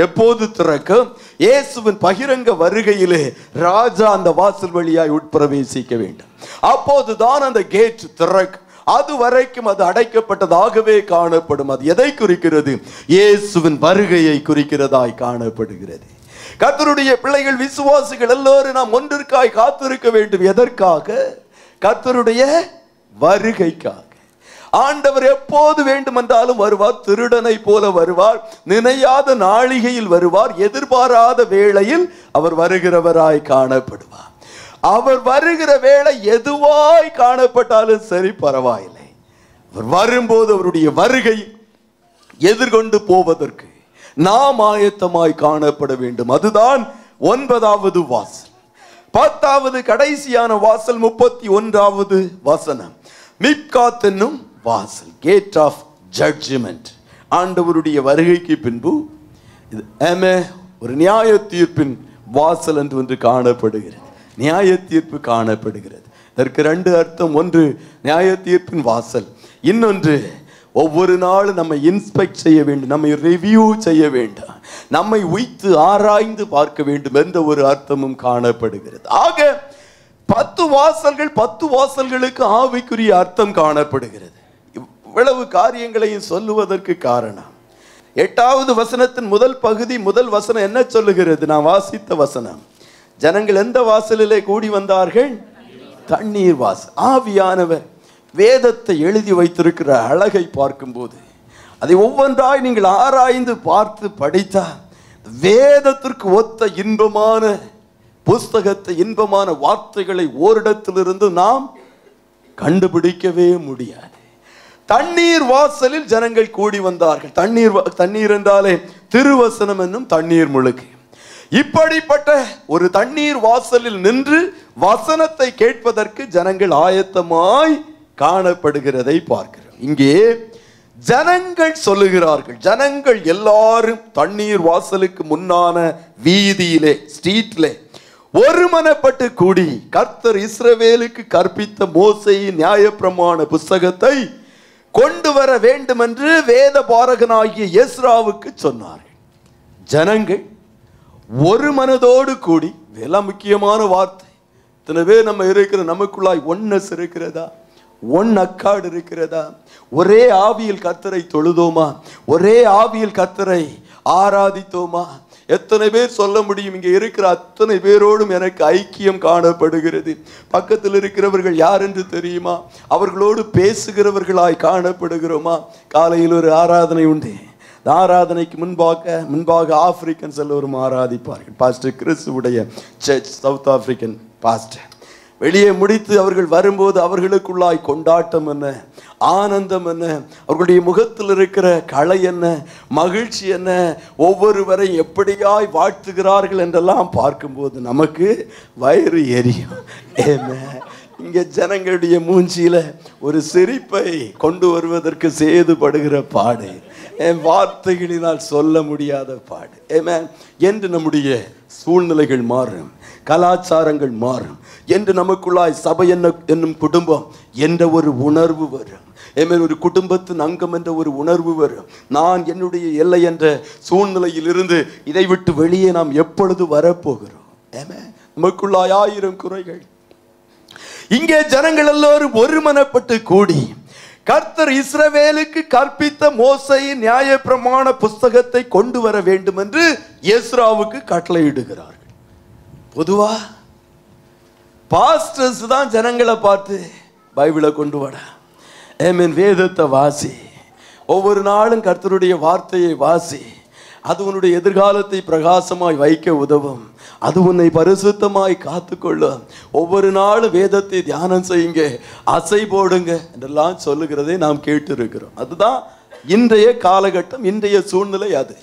எப்போது திறக்கும்? இயேசுவின் பகிரங்க வருகையிலே ராஜா அந்த வாசல் வழியாய் உட்பிரவேசிக்க வேண்டும். அப்போதுதான் அந்த கேட் திறக்கும். அது வரைக்கும் அது அடைக்கப்பட்டதாகவே காணப்படும். அது எதை குறிக்கிறது? இயேசுவின் வருகையை குறிக்கிறதாய் காணப்படுகிறது. கர்த்தருடைய பிள்ளைகள் விசுவாசிகள் எல்லோரும் நாம் ஒன்றிற்காய் காத்திருக்க வேண்டும். எதற்காக? கர்த்தருடைய வருகைக்காக. ஆண்டவர் எப்போது வேண்டுமென்றாலும் வருவார். திருடனை போல வருவார். நினையாத நாளிகையில் வருவார். எதிர்பாராத வேளையில் அவர் வருகிறவராய் காணப்படுவார். அவர் வருகிற வேளை எதுவாய் காணப்பட்டாலும் சரி பரவாயில்லை. அவர் வரும்போது அவருடைய வருகை எதிர்கொண்டு போவதற்கு நாம் ஆயத்தமாய் காணப்பட வேண்டும். அதுதான் ஒன்பதாவது வாசல். பத்தாவது கடைசியான வாசல் முப்பத்தி ஒன்றாவது வசனம். மிப்காத் என்னும் வாசல் கேட் ஆஃப் ஜட்ஜ்மெண்ட் ஆண்டவருடைய வருகைக்கு பின்பு இது ஒரு நியாய தீர்ப்பின் வாசல் என்று ஒன்று காணப்படுகிறது. நியாய தீர்ப்பு காணப்படுகிறது. இதற்கு ரெண்டு அர்த்தம். ஒன்று நியாய தீர்ப்பின் வாசல். இன்னொன்று ஒவ்வொரு நாளும் நம்ம இன்ஸ்பெக்ட் செய்ய வேண்டும் நம்மை ரிவ்யூ செய்ய வேண்டும் நம்மை உய்த்து ஆராய்ந்து பார்க்க வேண்டும் என்ற ஒரு அர்த்தமும் காணப்படுகிறது. ஆக பத்து வாசல்கள் பத்து வாசல்களுக்கு ஆவிக்குரிய அர்த்தம் காணப்படுகிறது. இவ்வளவு காரியங்களையும் சொல்லுவதற்கு காரணம் எட்டாவது வசனத்தின் முதல் பகுதி முதல் வசனம் என்ன சொல்லுகிறது? நான் வாசித்த வசனம். ஜனங்கள் எந்த வாசலிலே கூடி வந்தார்கள்? தண்ணீர் வாசல். ஆவியானவர் வேதத்தை எழுதி வைத்திருக்கிற அழகை பார்க்கும்போது அதை ஒவ்வொன்றாய் நீங்கள் ஆராய்ந்து பார்த்து படித்தால் வேதத்திற்கு ஒத்த இன்பமான புஸ்தகத்தை இன்பமான வார்த்தைகளை ஓரிடத்திலிருந்து நாம் கண்டுபிடிக்கவே முடியாது. தண்ணீர் வாசலில் ஜனங்கள் கூடி வந்தார்கள். தண்ணீர் வா- தண்ணீர் என்றாலே திருவசனம் என்னும் தண்ணீர் முழுக்கு. இப்படிப்பட்ட ஒரு தண்ணீர் வாசலில் நின்று வசனத்தை கேட்பதற்கு ஜனங்கள் ஆயத்தமாய் காணப்படுகிறதை பார்க்கிறோம். இங்கே ஜனங்கள் சொல்லுகிறார்கள். ஜனங்கள் எல்லாரும் தண்ணீர் வாசலுக்கு முன்னான வீதியிலே ஸ்ட்ரீட்லே ஒருமனப்பட்டு கூடி கர்த்தர் இஸ்ரவேலுக்கு கற்பித்த மோசையின் நியாயப்பிரமாண புஸ்தகத்தை கொண்டு வர வேண்டும் என்று வேத பாரகனாகிய எஸ்ராவுக்கு சொன்னார்கள். ஜனங்கள் ஒரு மனதோடு கூடி இதெல்லாம் முக்கியமான வார்த்தை. இத்தனை பேர் நம்ம இருக்கிற நமக்குள்ளாய் ஒன்னஸ் இருக்கிறதா ஒன் அக்காடு இருக்கிறதா? ஒரே ஆவியில் கத்தரை தொழுதோமா? ஒரே ஆவியில் கத்தரை ஆராதித்தோமா? எத்தனை பேர் சொல்ல முடியும் இங்கே இருக்கிற அத்தனை பேரோடும் எனக்கு ஐக்கியம் காணப்படுகிறது. பக்கத்தில் இருக்கிறவர்கள் யார் என்று தெரியுமா? அவர்களோடு பேசுகிறவர்களாய் காணப்படுகிறோமா? காலையில் ஒரு ஆராதனை உண்டு. ஆராதனைக்கு முன்பாக முன்பாக ஆப்பிரிக்கன்ஸ் எல்லோரும் ஆராதிப்பார்கள். பாஸ்டர் கிறிஸ்துவுடைய சர்ச் சவுத் ஆப்பிரிக்கன் பாஸ்டர் வெளியே முடித்து அவர்கள் வரும்போது அவர்களுக்குள்ளாய் கொண்டாட்டம் என்ன? ஆனந்தம் என்ன? அவர்களுடைய முகத்தில் இருக்கிற கலை என்ன? மகிழ்ச்சி என்ன? ஒவ்வொருவரை எப்படியாய் வாழ்த்துகிறார்கள் என்றெல்லாம் பார்க்கும்போது நமக்கு வயிறு எரியும். ஏன்னா இங்கே ஜனங்களுடைய மூஞ்சியில் ஒரு சிரிப்பை கொண்டு வருவதற்கு சேதுபடுகிற பாடு. என் வார்த்தைகளினால் சொல்ல முடியாத பாடு. ஏமே என்று நம்முடைய சூழ்நிலைகள் மாறும் கலாச்சாரங்கள் மாறும். என்று நமக்குள்ளாய் சபை என்ன என்னும் குடும்பம் என்ற ஒரு உணர்வு வரும். ஏமே ஒரு குடும்பத்தின் அங்கம் என்ற ஒரு உணர்வு வரும். நான் என்னுடைய எல்லை என்ற சூழ்நிலையிலிருந்து இதை விட்டு வெளியே நாம் எப்பொழுது வரப்போகிறோம்? ஏமே நமக்குள்ளாய் ஆயிரம் குறைகள். இங்கே ஜனங்கள் எல்லோரும் ஒருமனப்பட்டு கூடி கர்த்தர் இஸ்ரவேலுக்கு கற்பித்த மோசையின் நியாயப்பிரமாண புஸ்தகத்தை கொண்டு வர வேண்டும் என்று எஸ்ராவுக்கு கட்டளையிடுகிறார்கள். பொதுவா பாஸ்டர்ஸ் தான் ஜனங்களை பார்த்து பைபிளை கொண்டு வாடா ஏமீன் வேதத்தை வாசி. ஒவ்வொரு நாளும் கர்த்தருடைய வார்த்தையை வாசி. அது உன்னுடைய எதிர்காலத்தை பிரகாசமாய் வைக்க உதவும். அது உன்னை பரிசுத்தமாய் காத்துக்கொள்ளும். ஒவ்வொரு நாளும் வேதத்தை தியானம் செய்யுங்க. அசை போடுங்க என்றெல்லாம் சொல்லுகிறதை நாம் கேட்டு இருக்கிறோம் அதுதான் இன்றைய காலகட்டம் இன்றைய சூழ்நிலை அது.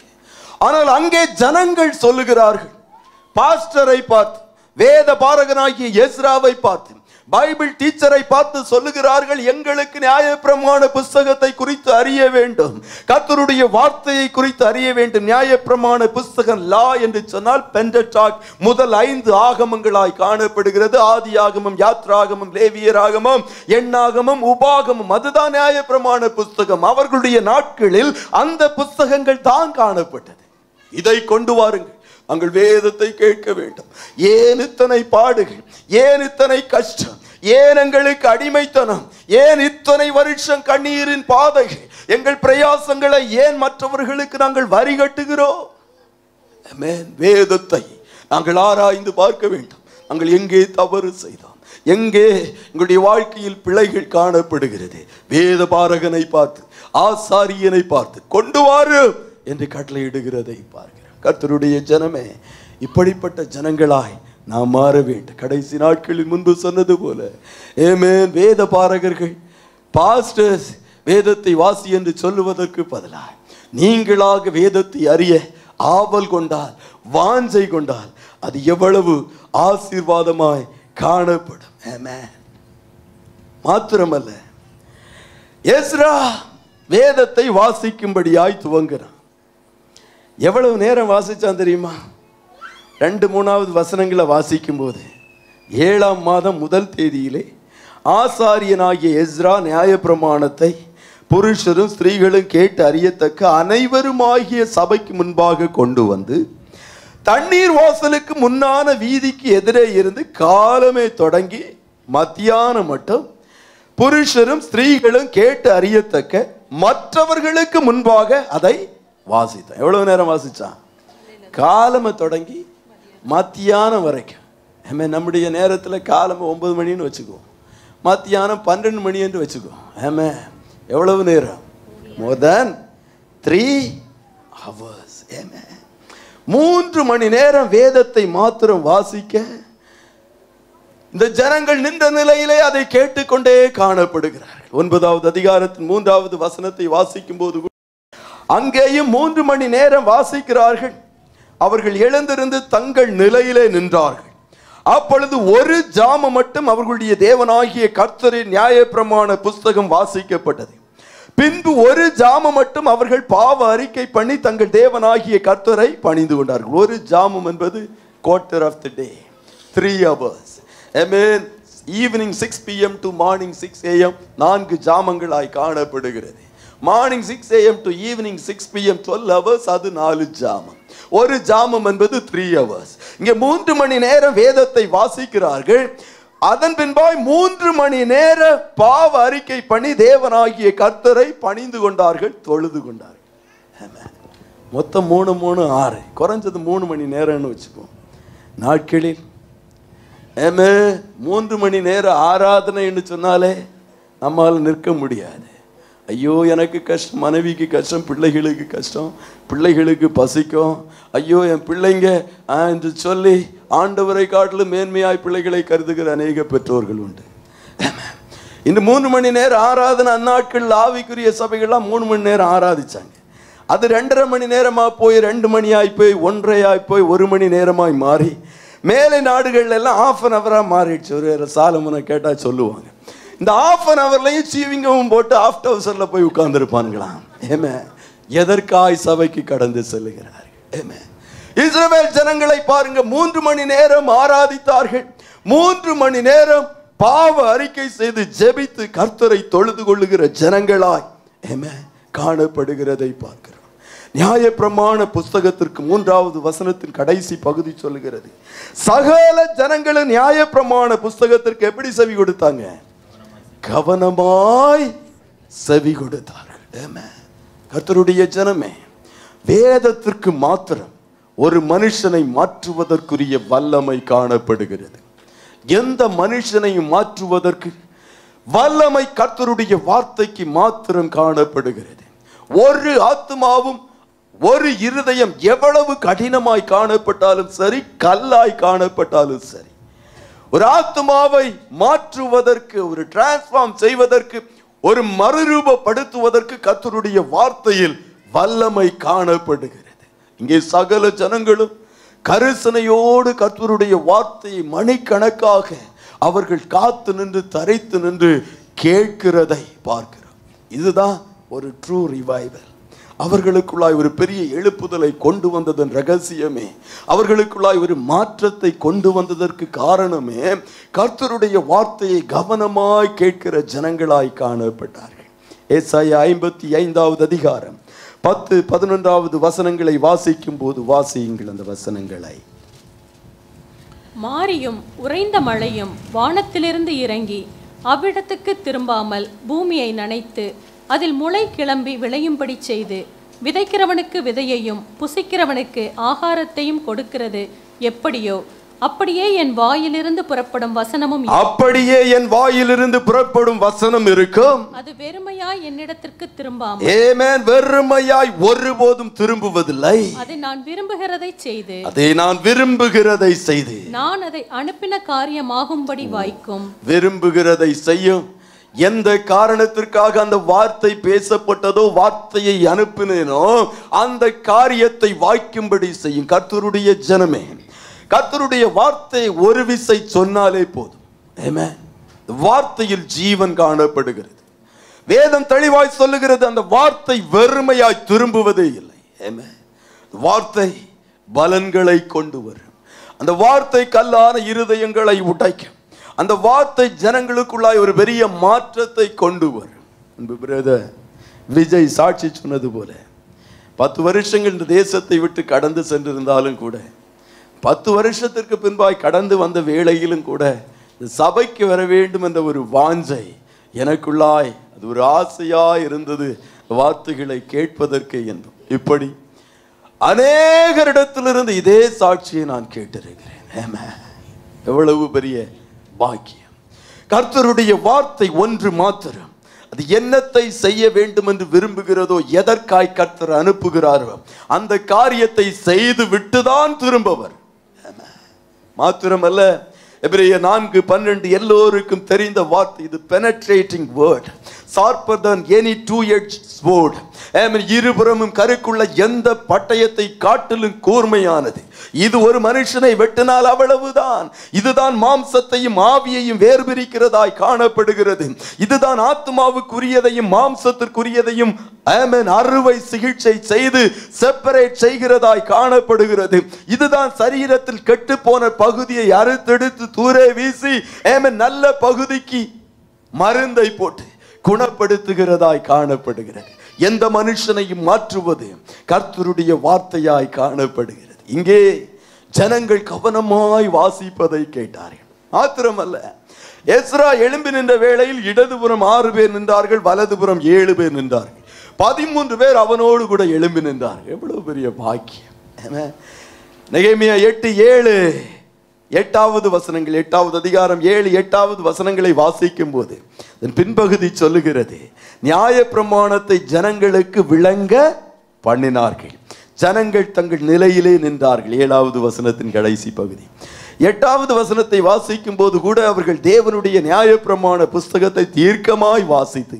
ஆனால் அங்கே ஜனங்கள் சொல்லுகிறார்கள். பாஸ்டரை பார்த்து வேத பாரகனாகிய எஸ்ராவை பார்த்து பைபிள் டீச்சரை பார்த்து சொல்லுகிறார்கள் எங்களுக்கு நியாயப்பிரமாண புஸ்தகத்தை குறித்து அறிய வேண்டும். கர்த்தருடைய வார்த்தையை குறித்து அறிய வேண்டும். நியாயப்பிரமாண புஸ்தகம் லா என்று சொன்னால் பெண்டடாக் முதல் ஐந்து ஆகமங்களாய் காணப்படுகிறது. ஆதி ஆகமம் யாத்ராகமம் லேவியராகமம் எண்ணாகமம் உபாகமம் அதுதான் நியாயப்பிரமாண புஸ்தகம். அவர்களுடைய நாட்களில் அந்த புஸ்தகங்கள் தான் காணப்பட்டது. இதை கொண்டு வாருங்கள். நாங்கள் வேதத்தை கேட்க வேண்டும். ஏன் இத்தனை பாடுகள்? ஏன் இத்தனை கஷ்டம்? ஏன் எங்களுக்கு அடிமைத்தனம்? ஏன் இத்தனை வருஷம் கண்ணீரின் பாதைகள்? எங்கள் பிரயாசங்களை ஏன் மற்றவர்களுக்கு நாங்கள் வரி கட்டுகிறோம்? வேதத்தை நாங்கள் ஆராய்ந்து பார்க்க வேண்டும். நாங்கள் எங்கே தவறு செய்தோம்? எங்கே எங்களுடைய வாழ்க்கையில் பிழைகள் காணப்படுகிறது? வேத பாரகனை பார்த்து ஆசாரியனை பார்த்து கொண்டு வாரு என்று கட்டளையிடுகிறதை பார்க்கிறோம் கத்தருடைய ஜனமே இப்படிப்பட்ட ஜனங்களாய் நாம் மாற வேண்டும். கடைசி நாட்களில் முன்பு சொன்னது போல ஏமேன் வேத பாரகர்கள் பாஸ்டர்ஸ் வேதத்தை வாசி என்று சொல்லுவதற்கு பதிலாக நீங்களாக வேதத்தை அறிய ஆவல் கொண்டால் வாஞ்சை கொண்டால் அது எவ்வளவு ஆசீர்வாதமாய் காணப்படும். ஏமே மாத்திரமல்ல ஏஸ்ரா வேதத்தை வாசிக்கும்படியாய் துவங்குறான் எவ்வளவு நேரம் வாசித்தான் தெரியுமா? ரெண்டு மூணாவது வசனங்களை வாசிக்கும்போது ஏழாம் மாதம் முதல் தேதியிலே ஆசாரியனாகிய எஸ்ரா நியாயப்பிரமாணத்தை புருஷரும் ஸ்திரீகளும் கேட்டு அறியத்தக்க அனைவரும் ஆகிய சபைக்கு முன்பாக கொண்டு வந்து தண்ணீர் வாசலுக்கு முன்னான வீதிக்கு எதிரே இருந்து காலமே தொடங்கி மத்தியானம் மட்டும் புருஷரும் ஸ்திரீகளும் கேட்டு அறியத்தக்க மற்றவர்களுக்கு முன்பாக அதை வாசித்தான். எவ்வளவு நேரம் வாசிச்சான் காலமை தொடங்கி மத்தியானம் வரைக்கும். ஆமே நம்முடைய நேரத்தில் காலம் ஒன்பது மணின்னு வச்சுக்குவோம் மத்தியானம் பன்னெண்டு மணின்னு வச்சுக்குவோம் ஆமே எவ்வளவு நேரம்? மோர் தென் த்ரீ ஹவர்ஸ் ஏமே மூன்று மணி நேரம் வேதத்தை மாத்திரம் வாசிக்க இந்த ஜனங்கள் நின்ற நிலையிலே அதை கேட்டுக்கொண்டே காணப்படுகிறார்கள். ஒன்பதாவது அதிகாரத்தின் மூன்றாவது வசனத்தை வாசிக்கும் போது கூட அங்கேயும் மூன்று மணி நேரம் வாசிக்கிறார்கள். அவர்கள் எழுந்திருந்து தங்கள் நிலையிலே நின்றார்கள். அப்பொழுது ஒரு ஜாம மட்டும் அவர்களுடைய தேவனாகிய கர்த்தரின் நியாயப்பிரமாண புஸ்தகம் வாசிக்கப்பட்டது. பின்பு ஒரு ஜாம மட்டும் அவர்கள் பாவ அறிக்கை பண்ணி தங்கள் தேவனாகிய கர்த்தரை பணிந்து கொண்டார்கள். ஒரு ஜாமம் என்பது quarter of the day three hours mean evening six PM to morning six AM நான்கு ஜாமங்களாய் காணப்படுகிறது. Morning six AM to evening six PM twelve hours அது நாலு ஜாமம். ஒரு ஜாமம் என்பது த்ரீ ஹவர்ஸ் இங்கே மூன்று மணி நேரம் வேதத்தை வாசிக்கிறார்கள். அதன் பின்பாய் மூன்று மணி நேர பாவ அறிக்கை பண்ணி தேவனாகிய கர்த்தரை பணிந்து கொண்டார்கள் தொழுது கொண்டார்கள். மொத்தம் மூணு மூணு ஆறு. குறைஞ்சது மூணு மணி நேரம்னு வச்சுக்குவோம் நாட்களில். ஏமே மூன்று மணி நேர ஆராதனைன்னு சொன்னாலே நம்மால் நிற்க முடியாது. ஐயோ எனக்கு கஷ்டம் மனைவிக்கு கஷ்டம் பிள்ளைகளுக்கு கஷ்டம் பிள்ளைகளுக்கு பசிக்கும். ஐயோ என் பிள்ளைங்க ஆ, என்று சொல்லி ஆண்டவரை காட்டிலும் மேன்மையாய் பிள்ளைகளை கருதுகிற அநேக பெற்றோர்கள் உண்டு. இந்த மூணு மணி நேரம் ஆராதனை அந்நாட்கள் ஆவிக்குரிய சபைகள்லாம் மூணு மணி நேரம் ஆராதிச்சாங்க. அது ரெண்டரை மணி நேரமாக போய் ரெண்டு மணியாய் போய் ஒன்றையாய் போய் ஒரு மணி நேரமாய் மாறி மேலை நாடுகள்ல எல்லாம் ஆஃப் அன் ஹவராக மாறிடுச்சு. ஒரு சாலமுனை கேட்டால் சொல்லுவாங்க. இந்த ஆஃப் அன் ஹவர்லையும் சீவிங்கவும் போட்டு ஆஃப்டர் அவசரில் போய் உட்கார்ந்துருப்பானுங்களாம் ஏமே எதற்காய் சபைக்கு கடந்து செல்லுகிறார்கள்? ஏமே இஸ்ரவேல் ஜனங்களை பாருங்க மூன்று மணி நேரம் ஆராதித்தார்கள். மூன்று மணி நேரம் பாவ அறிக்கை செய்து ஜெபித்து கர்த்தரை தொழுது கொள்ளுகிற ஜனங்களாய் ஏமே காணப்படுகிறதை பார்க்கிறோம். நியாயப்பிரமாண புஸ்தகத்திற்கு மூன்றாவது வசனத்தின் கடைசி பகுதி சொல்லுகிறது. சகல ஜனங்களும் நியாயப்பிரமாண புஸ்தகத்திற்கு எப்படி செவி கொடுத்தாங்க? கவனமாய் செவி கொடுத்தார்கள். கர்த்தருடைய ஜனமே வேதத்திற்கு மாத்திரம் ஒரு மனுஷனை மாற்றுவதற்குரிய வல்லமை காணப்படுகிறது. எந்த மனுஷனையும் மாற்றுவதற்கு வல்லமை கர்த்தருடைய வார்த்தைக்கு மாத்திரம் காணப்படுகிறது. ஒரு ஆத்மாவும் ஒரு இருதயம் எவ்வளவு கடினமாய் காணப்பட்டாலும் சரி கல்லாய் காணப்பட்டாலும் சரி ஒரு ஆத்மாவை மாற்றுவதற்கு ஒரு டிரான்ஸ்ஃபார்ம் செய்வதற்கு ஒரு மறுரூபப்படுத்துவதற்கு கத்தருடைய வார்த்தையில் வல்லமை காணப்படுகிறது. இங்கே சகல ஜனங்களும் கரிசனையோடு கர்த்தருடைய வார்த்தையை மணிக்கணக்காக அவர்கள் காத்து நின்று தரைத்து நின்று கேட்கிறதை பார்க்கிறோம். இதுதான் ஒரு ட்ரூ ரிவைவல் அவர்களுக்குள்ளாய் ஒரு பெரிய எழுப்புதலை கொண்டு வந்ததன் ரகசியமே அவர்களுக்குள்ளாய் ஒரு மாற்றத்தை கொண்டு வந்ததற்கு காரணமே கர்த்தருடைய வார்த்தையை கவனமாய் கேட்கிற ஜனங்களாய் காணப்பட்டார்கள். ஏசாய ஐம்பத்தி ஐந்தாவது அதிகாரம் பத்து பதினொன்றாவது வசனங்களை வாசிக்கும் போது வாசியுங்கள் அந்த வசனங்களை. மாரியும் உறைந்த மழையும் வானத்திலிருந்து இறங்கி அவ்விடத்துக்கு திரும்பாமல் பூமியை நனைத்து அதில் முளை கிளம்பி விளையும்படி செய்து விதைக்கிறவனுக்கு விதையையும் புசிக்கிறவனுக்கு ஆகாரத்தையும் கொடுக்கிறது. எப்படியோ அப்படியே என் வாயிலிருந்து புறப்படும் வசனமும் அப்படியே என் வாயிலிருந்து புறப்படும் வசனம் இருக்கும். அது வெறுமையாய் என்னிடத்திற்கு திரும்பாமல். ஏமேன் வெறுமையாய் ஒருபோதும் திரும்புவதில்லை. அதை நான் விரும்புகிறதை செய்து. அதை நான் விரும்புகிறதை செய்து. நான் அதை அனுப்பின காரியமாகும்படி வாய்க்கும். விரும்புகிறதை செய்யும். எந்த காரணத்திற்காக அந்த வார்த்தை பேசப்பட்டதோ வார்த்தையை அனுப்பினேனோ அந்த காரியத்தை வாய்க்கும்படி செய்யும் கர்த்தருடைய ஜனமே. கர்த்தருடைய வார்த்தை ஒரு விசை சொன்னாலே போதும். ஏமே வார்த்தையில் ஜீவன் காணப்படுகிறது. வேதம் தெளிவாய் சொல்லுகிறது அந்த வார்த்தை வெறுமையாய் திரும்புவதே இல்லை. ஏமே வார்த்தை பலன்களை கொண்டு வரும். அந்த வார்த்தை கல்லான இருதயங்களை உடைக்கும். அந்த வார்த்தை ஜனங்களுக்குள்ளாய் ஒரு பெரிய மாற்றத்தை கொண்டு வரும். அன்பு பிரதர் விஜய் சாட்சி சொன்னது போல பத்து வருஷங்கள் இந்த தேசத்தை விட்டு கடந்து சென்றிருந்தாலும் கூட பத்து வருஷத்திற்கு பின்பாய் கடந்து வந்த வேளையிலும் கூட இந்த சபைக்கு வர வேண்டும் என்ற ஒரு வாஞ்சை எனக்குள்ளாய் அது ஒரு ஆசையாய் இருந்தது. வார்த்தைகளை கேட்பதற்கு என்றும். இப்படி அநேகரிடத்திலிருந்து இதே சாட்சியை நான் கேட்டிருக்கிறேன். Amen. எவ்வளவு பெரிய பாக்கியம். கர்த்தருடைய வார்த்தை ஒன்று மாத்திரம். அது என்னத்தை செய்ய வேண்டும் என்று விரும்புகிறதோ எதற்காய் கர்த்தர் அனுப்புகிறாரோ அந்த காரியத்தை செய்து விட்டுதான் திரும்பவர். மாத்திரமல்ல எபிரேய நான்கு பன்னெண்டு எல்லோருக்கும் தெரிந்த வார்த்தை இது penetrating word sharper than any two edge sword. Amen இருபுறமும் கருக்குள்ள எந்த பட்டயத்தை காட்டிலும் கூர்மையானது. இது ஒரு மனுஷனை வெட்டினால் அவ்வளவுதான். இதுதான் மாம்சத்தையும் ஆவியையும் வேர்பிரிக்கிறதாய் காணப்படுகிறது. இதுதான் ஆத்மாவுக்குரியதையும் மாம்சத்திற்குரியதையும் ஆமென் அறுவை சிகிச்சை செய்து செப்பரேட் செய்கிறதாய் காணப்படுகிறது. இதுதான் சரீரத்தில் கெட்டு போன பகுதியை அறுத்தெடுத்து தூரே வீசி ஏமன் நல்ல பகுதிக்கு மருந்தை போட்டு குணப்படுத்துகிறதாய் காணப்படுகிறது. எந்த மனுஷனையும் மாற்றுவது கர்த்தருடைய வார்த்தையாய் காணப்படுகிறது. இங்கே ஜனங்கள் கவனமாய் வாசிப்பதை கேட்டார்கள். மாத்திரமல்ல எஸ்ரா எழும்பி நின்ற வேளையில் இடதுபுறம் ஆறு பேர் நின்றார்கள் வலதுபுறம் ஏழு பேர் நின்றார்கள். பதிமூன்று பேர் அவனோடு கூட எழும்பி நின்றார்கள். எவ்வளவு பெரிய பாக்கியம். என்ன? நெகேமியா எட்டு ஏழு. எட்டாவது வசனங்கள் எட்டாவது அதிகாரம் ஏழு எட்டாவது வசனங்களை வாசிக்கும் போது அதன் பின்பகுதி சொல்லுகிறது நியாய பிரமாணத்தை ஜனங்களுக்கு விளங்க பண்ணினார்கள். ஜனங்கள் தங்கள் நிலையிலே நின்றார்கள். ஏழாவது வசனத்தின் கடைசி பகுதி. எட்டாவது வசனத்தை வாசிக்கும் போது கூட அவர்கள் தேவனுடைய நியாயப்பிரமாண புஸ்தகத்தை தீர்க்கமாய் வாசித்து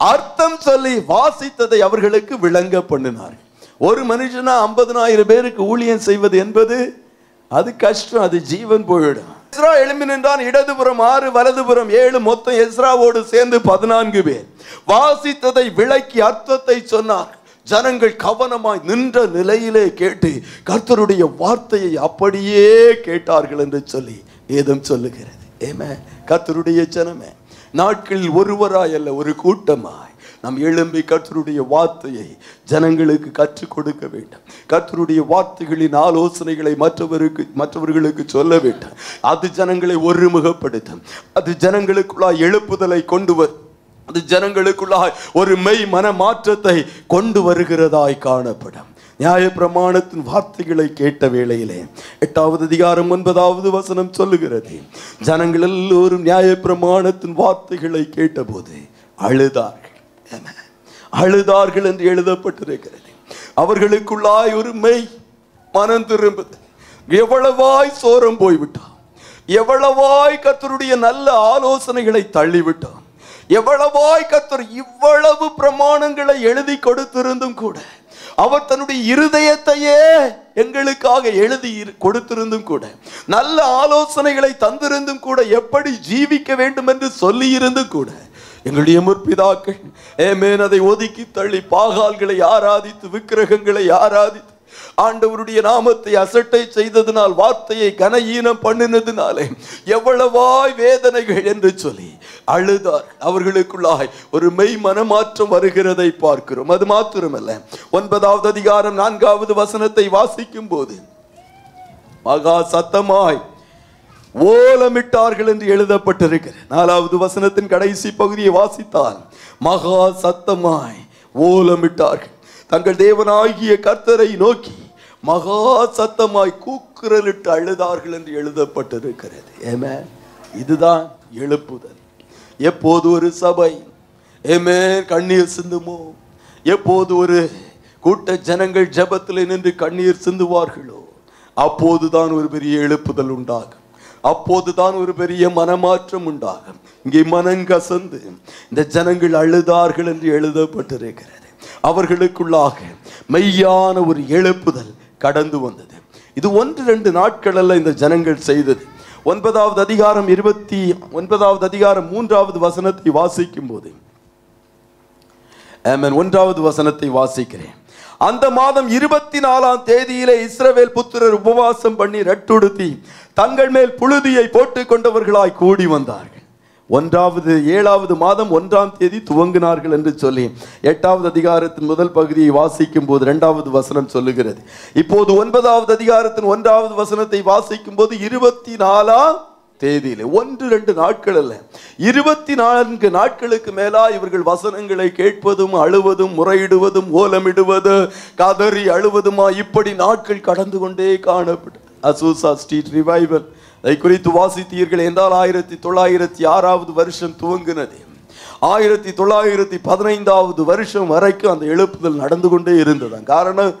அர்த்தம் சொல்லி வாசித்ததை அவர்களுக்கு விளங்க பண்ணினார்கள். ஒரு மனுஷனா ஐம்பதனாயிரம் பேருக்கு ஊழியம் செய்வது என்பது அது கஷ்டம் அது ஜீவன் போயிடும். எஸ்ரா எழும்பி நின்றான் இடதுபுறம் ஆறு வலதுபுறம் ஏழு மொத்தம் எஸ்ராவோடு சேர்ந்து பதினான்கு பேர். வாசித்ததை விளக்கி அர்த்தத்தை சொன்னார். ஜனங்கள் கவனமாய் நின்ற நிலையிலே கேட்டு கர்த்தருடைய வார்த்தையை அப்படியே கேட்டார்கள் என்று சொல்லி ஏதும் சொல்லுகிறது. ஏமே கர்த்தருடைய ஜனமே நாட்களில் ஒருவராய் அல்ல ஒரு கூட்டமாய். நாம் எழும்பி கர்த்தருடைய வார்த்தையை ஜனங்களுக்கு கற்றுக் கொடுக்க வேண்டும். கர்த்தருடைய வார்த்தைகளின் ஆலோசனைகளை மற்றவருக்கு மற்றவர்களுக்கு சொல்ல வேண்டும். அது ஜனங்களை ஒருமுகப்படுத்தும். அது ஜனங்களுக்குள்ளாய் எழுப்புதலை கொண்டு வரும் அது ஜனங்களுக்குள்ளாய் ஒரு மெய் மன மாற்றத்தை கொண்டு வருகிறதாய் காணப்படும். நியாய பிரமாணத்தின் வார்த்தைகளை கேட்ட வேளையிலே எட்டாவது அதிகாரம் ஒன்பதாவது வசனம் சொல்லுகிறது. ஜனங்கள் எல்லோரும் நியாய பிரமாணத்தின் வார்த்தைகளை கேட்டபோது அழுதார்கள். அழுதார்கள் என்று எழுதப்பட்டிருக்கிறது. அவர்களுக்குள்ளாய் ஒரு மெய் மனம் திரும்புது. எவ்வளவாய் சோரம் போய்விட்டான். எவ்வளவாய் கத்தருடைய நல்ல ஆலோசனைகளை தள்ளிவிட்டான். எவ்வளவாய் கத்தர் இவ்வளவு பிரமாணங்களை எழுதி கொடுத்திருந்தும் கூட அவர் தன்னுடைய இருதயத்தையே எங்களுக்காக எழுதி இரு- கொடுத்திருந்தும் கூட நல்ல ஆலோசனைகளை தந்திருந்தும் கூட எப்படி ஜீவிக்க வேண்டும் என்று சொல்லி இருந்தும் கூட எங்களுடைய முற்பிதாக்கள். ஏமேன் அதை ஒதுக்கி தள்ளி பாகால்களை ஆராதித்து விக்கிரகங்களை ஆராதித்து ஆண்டவருடைய நாமத்தை அசட்டை செய்ததினால் வார்த்தையை கனஈனம் பண்ணினதினாலே எவ்வளவாய் வேதனைகள் என்று சொல்லி அழுதார். அவர்களுக்குள்ளாய் ஒரு மெய் மனமாற்றம் வருகிறதை பார்க்கிறோம். அது மாத்திரமல்ல. ஒன்பதாவது அதிகாரம் நான்காவது வசனத்தை வாசிக்கும் போது மகா சத்தமாய் ஓலமிட்டார்கள் என்று எழுதப்பட்டிருக்கிறது. நாலாவது வசனத்தின் கடைசி பகுதியை வாசித்தால் மகா சத்தமாய் ஓலமிட்டார்கள். தங்கள் தேவனாகிய கர்த்தரை நோக்கி மகா சத்தமாய் கூக்குரலிட்டு அழுதார்கள் என்று எழுதப்பட்டிருக்கிறது. ஏமே இதுதான் எழுப்புதல். எப்போது ஒரு சபை ஏமே கண்ணீர் சிந்துமோ? எப்போது ஒரு கூட்ட ஜனங்கள் ஜெபத்தில் நின்று கண்ணீர் சிந்துவார்களோ? அப்போதுதான் ஒரு பெரிய எழுப்புதல் உண்டாகும். அப்போதுதான் ஒரு பெரிய மனமாற்றம் உண்டாகும். இங்கே மனங்கசந்து இந்த ஜனங்கள் அழுதார்கள் என்று எழுதப்பட்டிருக்கிறது. அவர்களுக்குள்ளாக மெய்யான ஒரு எழுப்புதல் கடந்து வந்தது. இது ஒன்று ரெண்டு நாட்களல்ல இந்த ஜனங்கள் செய்தது. ஒன்பதாவது அதிகாரம் இருபத்தி ஒன்பதாவது அதிகாரம் மூன்றாவது வசனத்தை வாசிக்கும் போது ஒன்றாவது வசனத்தை வாசிக்கிறேன். அந்த மாதம் இருபத்தி நாலாம் தேதியிலே இஸ்ரவேல் புத்திரர் உபவாசம் பண்ணி ரட்டுடுத்தி தங்கள் மேல் புழுதியை போட்டுக் கொண்டவர்களாய் கூடி வந்தார்கள். ஒன்றாவது ஏழாவது மாதம் ஒன்றாம் தேதி துவங்கினார்கள் என்று சொல்லி எட்டாவது அதிகாரத்தின் முதல் பகுதியை வாசிக்கும் போது இரண்டாவது வசனம் சொல்லுகிறது. இப்போது ஒன்பதாவது அதிகாரத்தின் ஒன்றாவது வசனத்தை வாசிக்கும் போது இருபத்தி நாலாம் தேதியிலே. ஒன்று ரெண்டு நாட்கள் அல்ல. இருபத்தி நான்கு நாட்களுக்கு மேலா இவர்கள் வசனங்களை கேட்பதும் அழுவதும் முறையிடுவதும் ஓலமிடுவது கதறி அழுவதுமா இப்படி நாட்கள் கடந்து கொண்டே காணப்படும் அசூசா ஸ்ட்ரீட் ரிவைவல் அதை குறித்து வாசித்தீர்கள் என்றால் ஆயிரத்தி தொள்ளாயிரத்தி ஆறாவது வருஷம் துவங்கினது. ஆயிரத்தி தொள்ளாயிரத்தி பதினைந்தாவது வருஷம் வரைக்கும் அந்த எழுப்புதல் நடந்து கொண்டே இருந்தது. காரணம்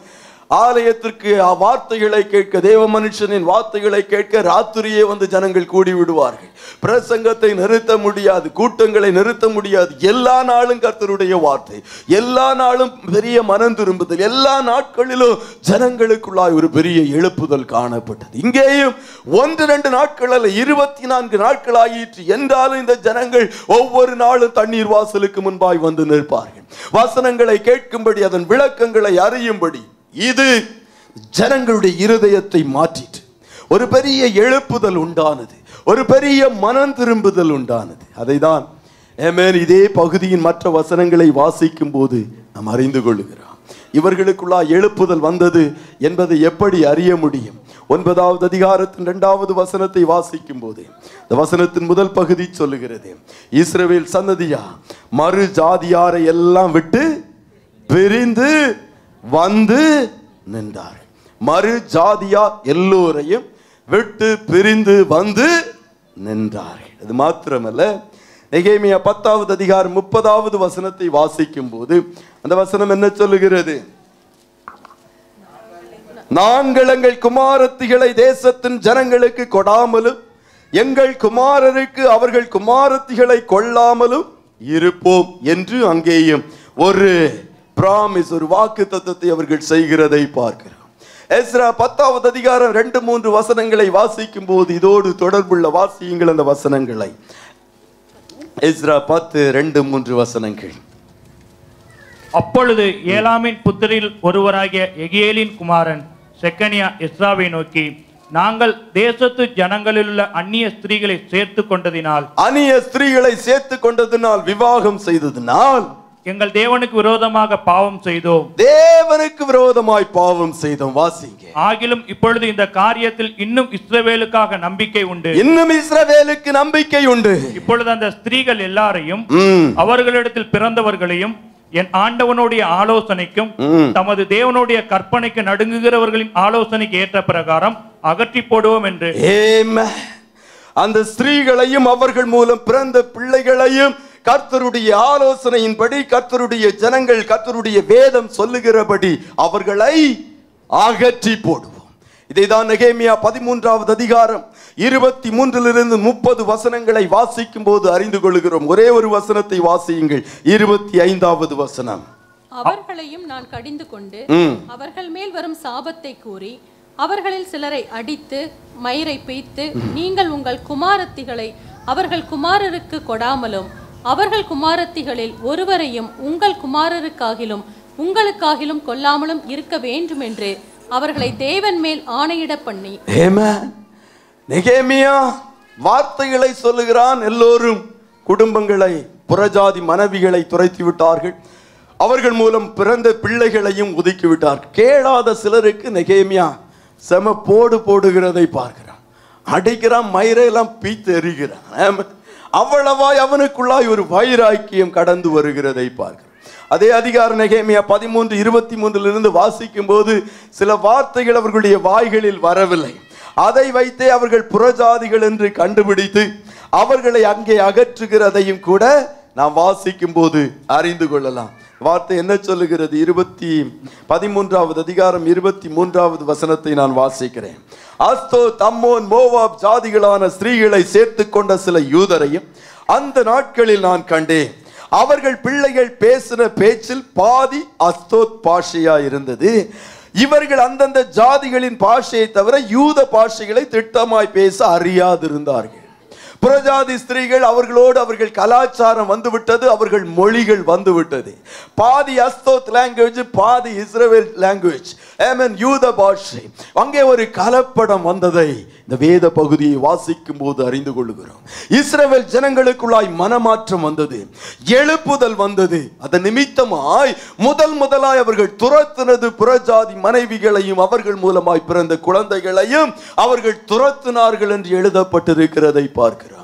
ஆலயத்திற்கு வார்த்தைகளை கேட்க தேவ மனுஷனின் வார்த்தைகளை கேட்க ராத்திரியே வந்து ஜனங்கள் கூடி விடுவார்கள் பிரசங்கத்தை நிறுத்த முடியாது கூட்டங்களை நிறுத்த முடியாது. எல்லா நாளும் கர்த்தருடைய வார்த்தை. எல்லா நாளும் பெரிய மனம் திரும்புதல். எல்லா நாட்களிலும் ஜனங்களுக்குள்ளாய் ஒரு பெரிய எழுப்புதல் காணப்பட்டது. இங்கேயும் ஒன்று ரெண்டு நாட்கள் அல்ல இருபத்தி நான்கு நாட்கள் ஆயிற்று. என்றாலும் இந்த ஜனங்கள் ஒவ்வொரு நாளும் தண்ணீர் வாசலுக்கு முன்பாய் வந்து நிற்பார்கள். வசனங்களை கேட்கும்படி அதன் விளக்கங்களை அறியும்படி இது ஜனங்களுடைய இருதயத்தை மாற்றிட்டு ஒரு பெரிய எழுப்புதல் உண்டானது ஒரு பெரிய மனம் திரும்புதல் உண்டானது. அதைதான் ஏமேன் இதே பகுதியின் மற்ற வசனங்களை வாசிக்கும் போது நாம் அறிந்து கொள்ளுகிறோம். இவர்களுக்குள்ளா எழுப்புதல் வந்தது என்பதை எப்படி அறிய முடியும்? ஒன்பதாவது அதிகாரத்தின் இரண்டாவது வசனத்தை வாசிக்கும் போது இந்த வசனத்தின் முதல் பகுதி சொல்லுகிறது இஸ்ரவேல் சந்ததியா மறு ஜாதியாரை எல்லாம் விட்டு பிரிந்து வந்து நின்றார் மறு ஜாதியா எல்லோரையும் விட்டு பிரிந்து வந்து நின்றார்கள். அது மாத்திரமல்ல நெகேமியா பத்தாவது அதிகாரம் முப்பதாவது வசனத்தை வாசிக்கும் போது அந்த வசனம் என்ன சொல்லுகிறது? நாங்கள் எங்கள் குமாரத்திகளை தேசத்தின் ஜனங்களுக்கு கொடாமலும் எங்கள் குமாரருக்கு அவர்கள் குமாரத்திகளை கொள்ளாமலும் இருப்போம் என்று அங்கேயும் ஒரு பிராமிஸ் ஒரு வாக்கு தத்துவத்தை அவர்கள் செய்கிறதை பார்க்கிறோம். எஸ்ரா பத்தாவது அதிகாரம் ரெண்டு மூன்று வசனங்களை வாசிக்கும் போது இதோடு தொடர்புள்ள வாசியுங்கள் அந்த வசனங்களை. எஸ்ரா பத்து ரெண்டு மூன்று வசனங்கள். அப்பொழுது ஏலாமின் புத்திரில் ஒருவராகிய எகியேலின் குமாரன் செக்கனியா எஸ்ராவை நோக்கி நாங்கள் தேசத்து ஜனங்களிலுள்ள அந்நிய ஸ்திரீகளை சேர்த்து கொண்டதினால் அந்நிய ஸ்திரீகளை சேர்த்து கொண்டதினால் விவாகம் செய்ததினால் எங்கள் தேவனுக்கு விரோதமாக பாவம் செய்தோம். தேவனுக்கு விரோதமாய் பாவம் செய்தோம். வாசிங்க. ஆகிலும் இப்பொழுது இந்த காரியத்தில் இன்னும் இஸ்ரவேலுக்காக நம்பிக்கை உண்டு. இன்னும் இஸ்ரவேலுக்கு நம்பிக்கை உண்டு. இப்பொழுது அந்த ஸ்திரீகள் எல்லாரையும் அவர்களிடத்தில் பிறந்தவர்களையும் என் ஆண்டவனுடைய ஆலோசனைக்கும். தமது தேவனுடைய கற்பனைக்கு நடுங்குகிறவர்களின் ஆலோசனைக்கு ஏற்ற பிரகாரம் அகற்றி போடுவோம் என்று. அந்த ஸ்திரீகளையும் அவர்கள் மூலம் பிறந்த பிள்ளைகளையும் கர்த்தருடைய ஆலோசனையின்படி கர்த்தருடைய ஜனங்கள் கர்த்தருடைய வேதம் சொல்லுகிறபடி அவர்களை அகற்றி போடுவோம். இதைதான் நெகேமியா பதிமூன்றாவது அதிகாரம் இருபத்தி மூன்றிலிருந்து முப்பது வசனங்களை வாசிக்கும் போது அறிந்து கொள்கிறோம். ஒரே ஒரு வசனத்தை வாசியுங்கள். இருபத்தி ஐந்தாவது வசனம். அவர்களையும் நான் கடிந்து கொண்டு. அவர்கள் மேல் வரும் சாபத்தை கூறி அவர்களில் சிலரை அடித்து மயிரை பெய்த்து நீங்கள் உங்கள் குமாரத்திகளை அவர்கள் குமாரருக்கு கொடாமலும் அவர்கள் குமாரத்திகளில் ஒருவரையும் உங்கள் குமாரருக்காகிலும் உங்களுக்காகிலும் கொல்லாமலும் இருக்க வேண்டும் என்று அவர்களை தேவன் மேல் ஆணையிட பண்ணி. Amen. நெகேமியா வார்த்தைகளை சொல்லுகிறான் எல்லோரும். குடும்பங்களை புறஜாதி மனைவிகளை துரைத்து விட்டார்கள் அவர்கள் மூலம் பிறந்த பிள்ளைகளையும் ஒதுக்கி விட்டார் கேளாத சிலருக்கு நெகேமியா செம போடு போடுகிறதை பார்க்கிறான். அடிக்கிறான் மயிரெல்லாம் பீத்து எறிகிறான். அவ்வளவாய் அவனுக்குள்ளாய் ஒரு வைராக்கியம் கடந்து வருகிறதை பார்க்கிறான் அதே அதிகார நெகேமியா பதிமூன்று இருபத்தி மூன்றிலிருந்து வாசிக்கும் போது சில வார்த்தைகள் அவர்களுடைய வாய்களில் வரவில்லை. அதை வைத்தே அவர்கள் புறஜாதிகள் என்று கண்டுபிடித்து அவர்களை அங்கே அகற்றுகிறதையும் கூட நாம் வாசிக்கும் போது அறிந்து கொள்ளலாம். வார்த்தை என்ன சொல்லுகிறது? இருபத்தி பதிமூன்றாவது அதிகாரம் இருபத்தி மூன்றாவது வசனத்தை நான் வாசிக்கிறேன். அஸ்தோ தம்மோன் மோவாப் ஜாதிகளான ஸ்திரீகளை சேர்த்து கொண்ட சில யூதரையும் அந்த நாட்களில் நான் கண்டேன். அவர்கள் பிள்ளைகள் பேசின பேச்சில் பாதி அஸ்தோத் பாஷையா இருந்தது. இவர்கள் அந்தந்த ஜாதிகளின் பாஷையை தவிர யூத பாஷைகளை திட்டமாய் பேச அறியாதிருந்தார்கள். புறஜாதி ஸ்திரீகள் அவர்களோடு அவர்கள் கலாச்சாரம் வந்துவிட்டது அவர்கள் மொழிகள் வந்துவிட்டது. பாதி அஸ்தோத் லாங்குவேஜ் பாதி இஸ்ரேல் லாங்குவேஜ் ஏமன் யூத பாஷை. அங்கே ஒரு கலப்படம் வந்ததை இந்த வேத பகுதியை வாசிக்கும் போது அறிந்து கொள்கிறோம் இஸ்ரேல் ஜனங்களுக்குள்ளாய் மனமாற்றம் வந்தது எழுப்புதல் வந்தது. அதன் நிமித்தமாய் முதல் முதலாய் அவர்கள் துரத்தினது புறஜாதி மனைவிகளையும் அவர்கள் மூலமாய் பிறந்த குழந்தைகளையும் அவர்கள் துரத்தினார்கள் என்று எழுதப்பட்டிருக்கிறதை பார்க்கிறோம்.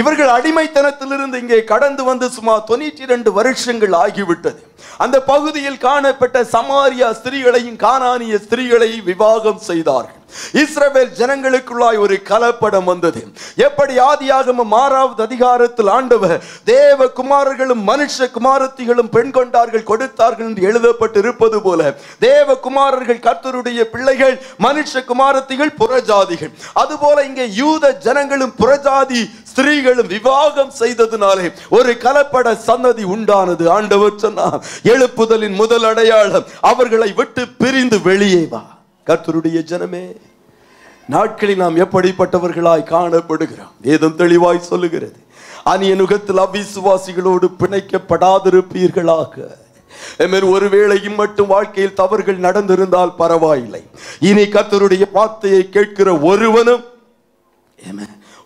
இவர்கள் அடிமைத்தனத்திலிருந்து இங்கே கடந்து வந்து சுமார் தொண்ணூற்றி இரண்டு வருஷங்கள் ஆகிவிட்டது. அந்த பகுதியில் காணப்பட்ட சமாரியா ஸ்திரீகளையும் கானானிய ஸ்திரீகளையும் விவாகம் செய்தார்கள். இஸ்ரவேல் ஜனங்களுக்குள்ளாய் ஒரு கலப்படம் வந்தது. எப்படி ஆதியாகம ஆறாவது அதிகாரத்தில் ஆண்டவர் தேவ குமாரர்களும் மனுஷ குமாரத்திகளும் பெண் கொண்டார்கள் கொடுத்தார்கள் என்று எழுதப்பட்டு இருப்பது போல தேவ குமாரர்கள் கர்த்தருடைய பிள்ளைகள் மனுஷ குமாரத்திகள் புறஜாதிகள். அதுபோல இங்கே யூத ஜனங்களும் புறஜாதி ஸ்திரீகளும் விவாகம் செய்ததினாலே ஒரு கலப்பட சன்னதி உண்டானது. ஆண்டவர் சொன்னார் எழுப்புதலின் முதல் அடையாளம் அவர்களை விட்டு பிரிந்து வெளியே வா. கர்த்தருடைய ஜனமே நாட்களில் நாம் எப்படிப்பட்டவர்களாய் காணப்படுகிறோம். ஏதும் தெளிவாய் சொல்லுகிறது அந்நிய நுகத்தில் அவிசுவாசிகளோடு பிணைக்கப்படாதிருப்பீர்களாக. ஒருவேளையும் மட்டும் வாழ்க்கையில் தவறுகள் நடந்திருந்தால் பரவாயில்லை. இனி கத்தருடைய வார்த்தையை கேட்கிற ஒருவனும்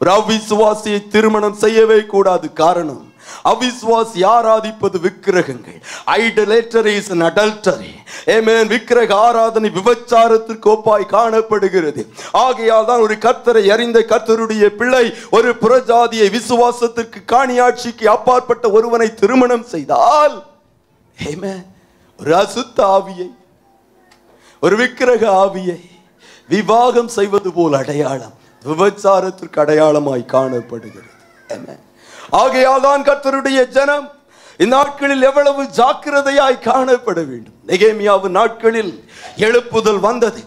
ஒரு அவ்விசுவாசியை திருமணம் செய்யவே கூடாது காரணம் அவிசுவாசி ஆராதிப்பது விக்கிரகங்கள். Idolater is an adultery Amen. விக்கிரக ஆராதனை விபச்சாரத்திற்கு ஒப்பாய் காணப்படுகிறது. ஆகையால் தான் ஒரு கர்த்தரை அறிந்த கர்த்தருடைய பிள்ளை ஒரு புறஜாதியை விசுவாசத்திற்கு காணியாட்சிக்கு அப்பாற்பட்ட ஒருவனை திருமணம் செய்தால் ஏமே ஒரு அசுத்த ஆவியை ஒரு விக்கிரக ஆவியை விவாகம் செய்வது போல் அடையாளம். விபச்சாரத்திற்கு அடையாளமாய் காணப்படுகிறது. ஆகையால் தான் கர்த்தருடைய ஜனம் இந்நாட்களில் எவ்வளவு ஜாக்கிரதையாய் காணப்பட வேண்டும். நெகேமியாவின் நாட்களில் எழுப்புதல் வந்தது.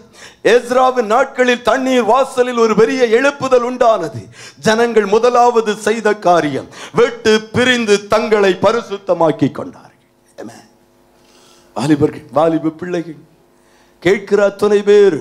எஸ்ராவின் நாட்களில் தண்ணீர் வாசலில் ஒரு பெரிய எழுப்புதல் உண்டானது. ஜனங்கள் முதலாவது செய்த காரியம் விட்டு பிரிந்து தங்களை பரிசுத்தமாக்கி கொண்டார்கள். வாலிபர்கள் வாலிப பிள்ளைகள் கேட்கிற அத்தனை பேர்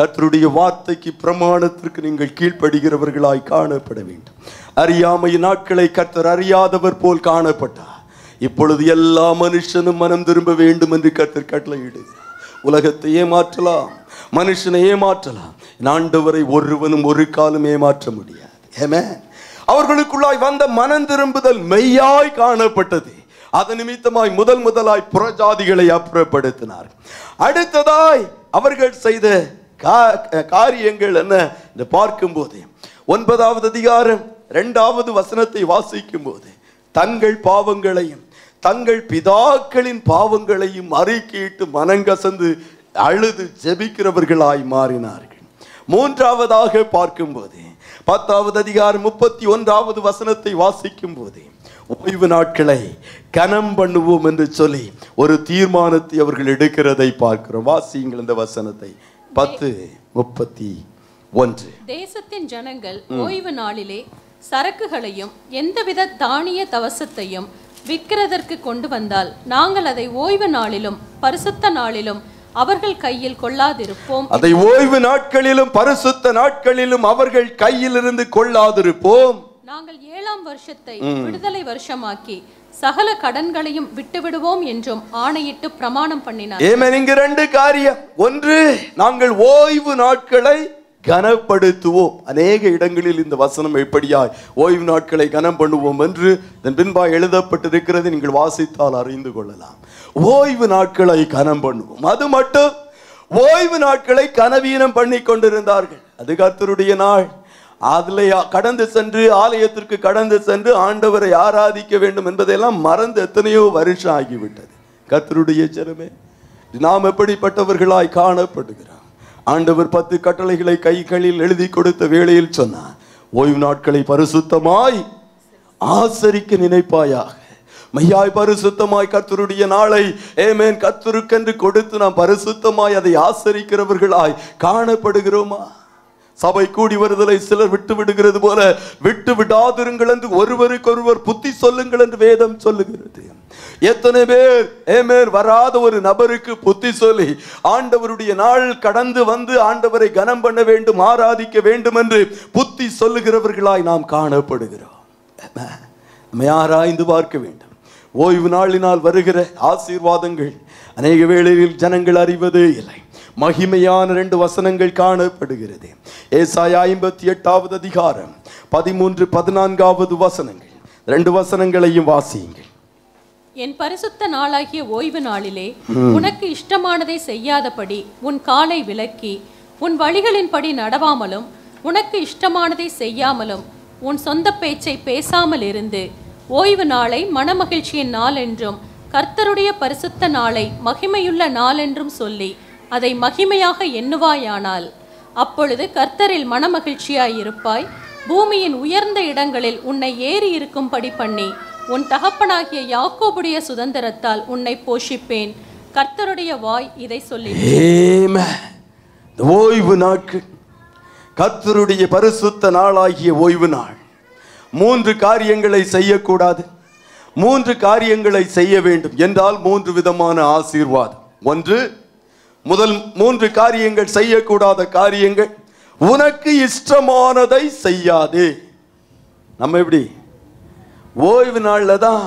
கர்த்தருடைய வார்த்தைக்கு பிரமாணத்திற்கு நீங்கள் கீழ்ப்படுகிறவர்களாய் காணப்பட வேண்டும். அறியாமை நாட்களை கர்த்தர் அறியாதவர் போல் காணப்பட்டார். இப்பொழுது எல்லா மனுஷனும் மனம் திரும்ப வேண்டும் என்று கர்த்தர் கட்டளையிடுகிறார் உலகத்தை ஏமாற்றலாம் மனுஷனை ஏமாற்றலாம். ஆண்டவரை ஒருவனும் ஒரு காலம் ஏமாற்ற முடியாது. ஏமே அவர்களுக்குள்ளாய் வந்த மனம் திரும்புதல் மெய்யாய் காணப்பட்டது. அது நிமித்தமாய் முதல் முதலாய் புறஜாதிகளை அப்புறப்படுத்தினார். அடுத்ததாய் அவர்கள் செய்த காரியங்கள் என்ன? என்று பார்க்கும்போது. ஒன்பதாவது அதிகாரம் ரெண்டாவது வசனத்தை வாசிக்கும் போது தங்கள் பாவங்களையும் தங்கள் பிதாக்களின் பாவங்களையும் அறிக்கையிட்டு மனங்கசந்து அழுது ஜெபிக்கிறவர்களாய் மாறினார்கள். மூன்றாவதாக பார்க்கும்போது பத்தாவது அதிகாரம் முப்பத்தி ஒன்றாவது வசனத்தை வாசிக்கும் போது ஓய்வு நாட்களை கனம் பண்ணுவோம் என்று சொல்லி ஒரு தீர்மானத்தை அவர்கள் எடுக்கிறதை பார்க்கிறோம். வாசியுங்கள் இந்த வசனத்தை. பத்து முப்பத்தி ஒன்று. தேசத்தின் ஜனங்கள் ஓய்வு நாளிலே சரக்குகளையும் எந்தவித தானிய தவசத்தையும் விற்கிறதற்கு கொண்டு வந்தால் நாங்கள் அதை ஓய்வு நாளிலும் பரிசுத்த நாளிலும் அவர்கள் கையில் கொள்ளாதிருப்போம். அதை ஓய்வு நாட்களிலும் பரிசுத்த நாட்களிலும் அவர்கள் கையிலிருந்து கொள்ளாதிருப்போம். நாங்கள் ஏழாம் வருஷத்தை விடுதலை வருஷமாக்கி சகல கடன்களையும் விட்டுவிடுவோம் என்றும் ஆணையிட்டு பிரமாணம் பண்ணினார் ஏமன் இங்கு ரெண்டு காரியம். ஒன்று நாங்கள் ஓய்வு நாட்களை கனப்படுத்துவோம். அநேக இடங்களில் இந்த வசனம் எப்படியாய் ஓய்வு நாட்களை கனம் பண்ணுவோம் என்று இதன் பின்பாய் எழுதப்பட்டிருக்கிறது. நீங்கள் வாசித்தால் அறிந்து கொள்ளலாம். ஓய்வு நாட்களை கனம் பண்ணுவோம். அது மட்டும் ஓய்வு நாட்களை கனவீனம் பண்ணி கொண்டிருந்தார்கள். அது கர்த்தருடைய நாள். அதில் கடந்து சென்று ஆலயத்திற்கு கடந்து சென்று ஆண்டவரை ஆராதிக்க வேண்டும் என்பதையெல்லாம் மறந்து எத்தனையோ வருஷம் ஆகிவிட்டது. கத்தருடைய ஜனமே நாம் எப்படிப்பட்டவர்களாய் காணப்படுகிறோம்? ஆண்டவர் பத்து கட்டளைகளை கைகளில் எழுதி கொடுத்த வேளையில் சொன்னார் ஓய்வு நாட்களை பரிசுத்தமாய் ஆசரிக்க நினைப்பாயாக. மையாய் பரிசுத்தமாய் கர்த்தருடைய நாளை ஏமேன் கர்த்தருக்கென்று கொடுத்து நாம் பரிசுத்தமாய் அதை ஆசரிக்கிறவர்களாய் காணப்படுகிறோமா? சபை கூடி வருதலை சிலர் விட்டு விடுகிறது போல விட்டு விடாதிருங்கள் என்று ஒருவருக்கொருவர் புத்தி சொல்லுங்கள் என்று வேதம் சொல்லுகிறது. எத்தனை பேர் ஏமேர் வராத ஒரு நபருக்கு புத்தி சொல்லி ஆண்டவருடைய நாள் கடந்து வந்து ஆண்டவரை கனம் பண்ண வேண்டும் ஆராதிக்க வேண்டும் என்று புத்தி சொல்லுகிறவர்களாய் நாம் காணப்படுகிறோம். நம்ம ஆராய்ந்து பார்க்க வேண்டும். ஓய்வு நாளினால் வருகிற ஆசீர்வாதங்கள் அநேக வேளையில் ஜனங்கள் அறிவதே இல்லை. மகிமையான ரெண்டு வசனங்கள் காணப்படுகிறது. ஏசாயா ஐம்பத்தி எட்டாவது அதிகாரம் பதிமூன்று பதினான்காவது வசனங்கள். ரெண்டு வசனங்களையும் வாசியுங்கள். என் பரிசுத்த நாளாகிய ஓய்வு நாளிலே உனக்கு இஷ்டமானதை செய்யாதபடி உன் காலை விலக்கி உன் வழிகளின்படி நடவாமலும் உனக்கு இஷ்டமானதை செய்யாமலும் உன் சொந்த பேச்சை பேசாமல் இருந்து ஓய்வு நாளை மனமகிழ்ச்சியின் நாள் என்றும் கர்த்தருடைய பரிசுத்த நாளை மகிமையுள்ள நாள் என்றும் சொல்லி அதை மகிமையாக எண்ணுவாயானால் அப்பொழுது கர்த்தரில் மனமகிழ்ச்சியாய் இருப்பாய். பூமியின் உயர்ந்த இடங்களில் உன்னை ஏறி இருக்கும்படி பண்ணி உன் தகப்பனாகிய யாக்கோபுடைய சுதந்திரத்தால் உன்னை போஷிப்பேன். கர்த்தருடைய வாய் இதை சொல்லி ஓய்வு நாட்கள் கர்த்தருடைய பரிசுத்த நாளாகிய ஓய்வு நாள். மூன்று காரியங்களை செய்யக்கூடாது. மூன்று காரியங்களை செய்ய வேண்டும் என்றால் மூன்று விதமான ஆசீர்வாதம். ஒன்று முதல் மூன்று காரியங்கள் செய்யக்கூடாத காரியங்கள். உனக்கு இஷ்டமானதை செய்யாதே. நம்ம எப்படி? ஓய்வு நாளில் தான்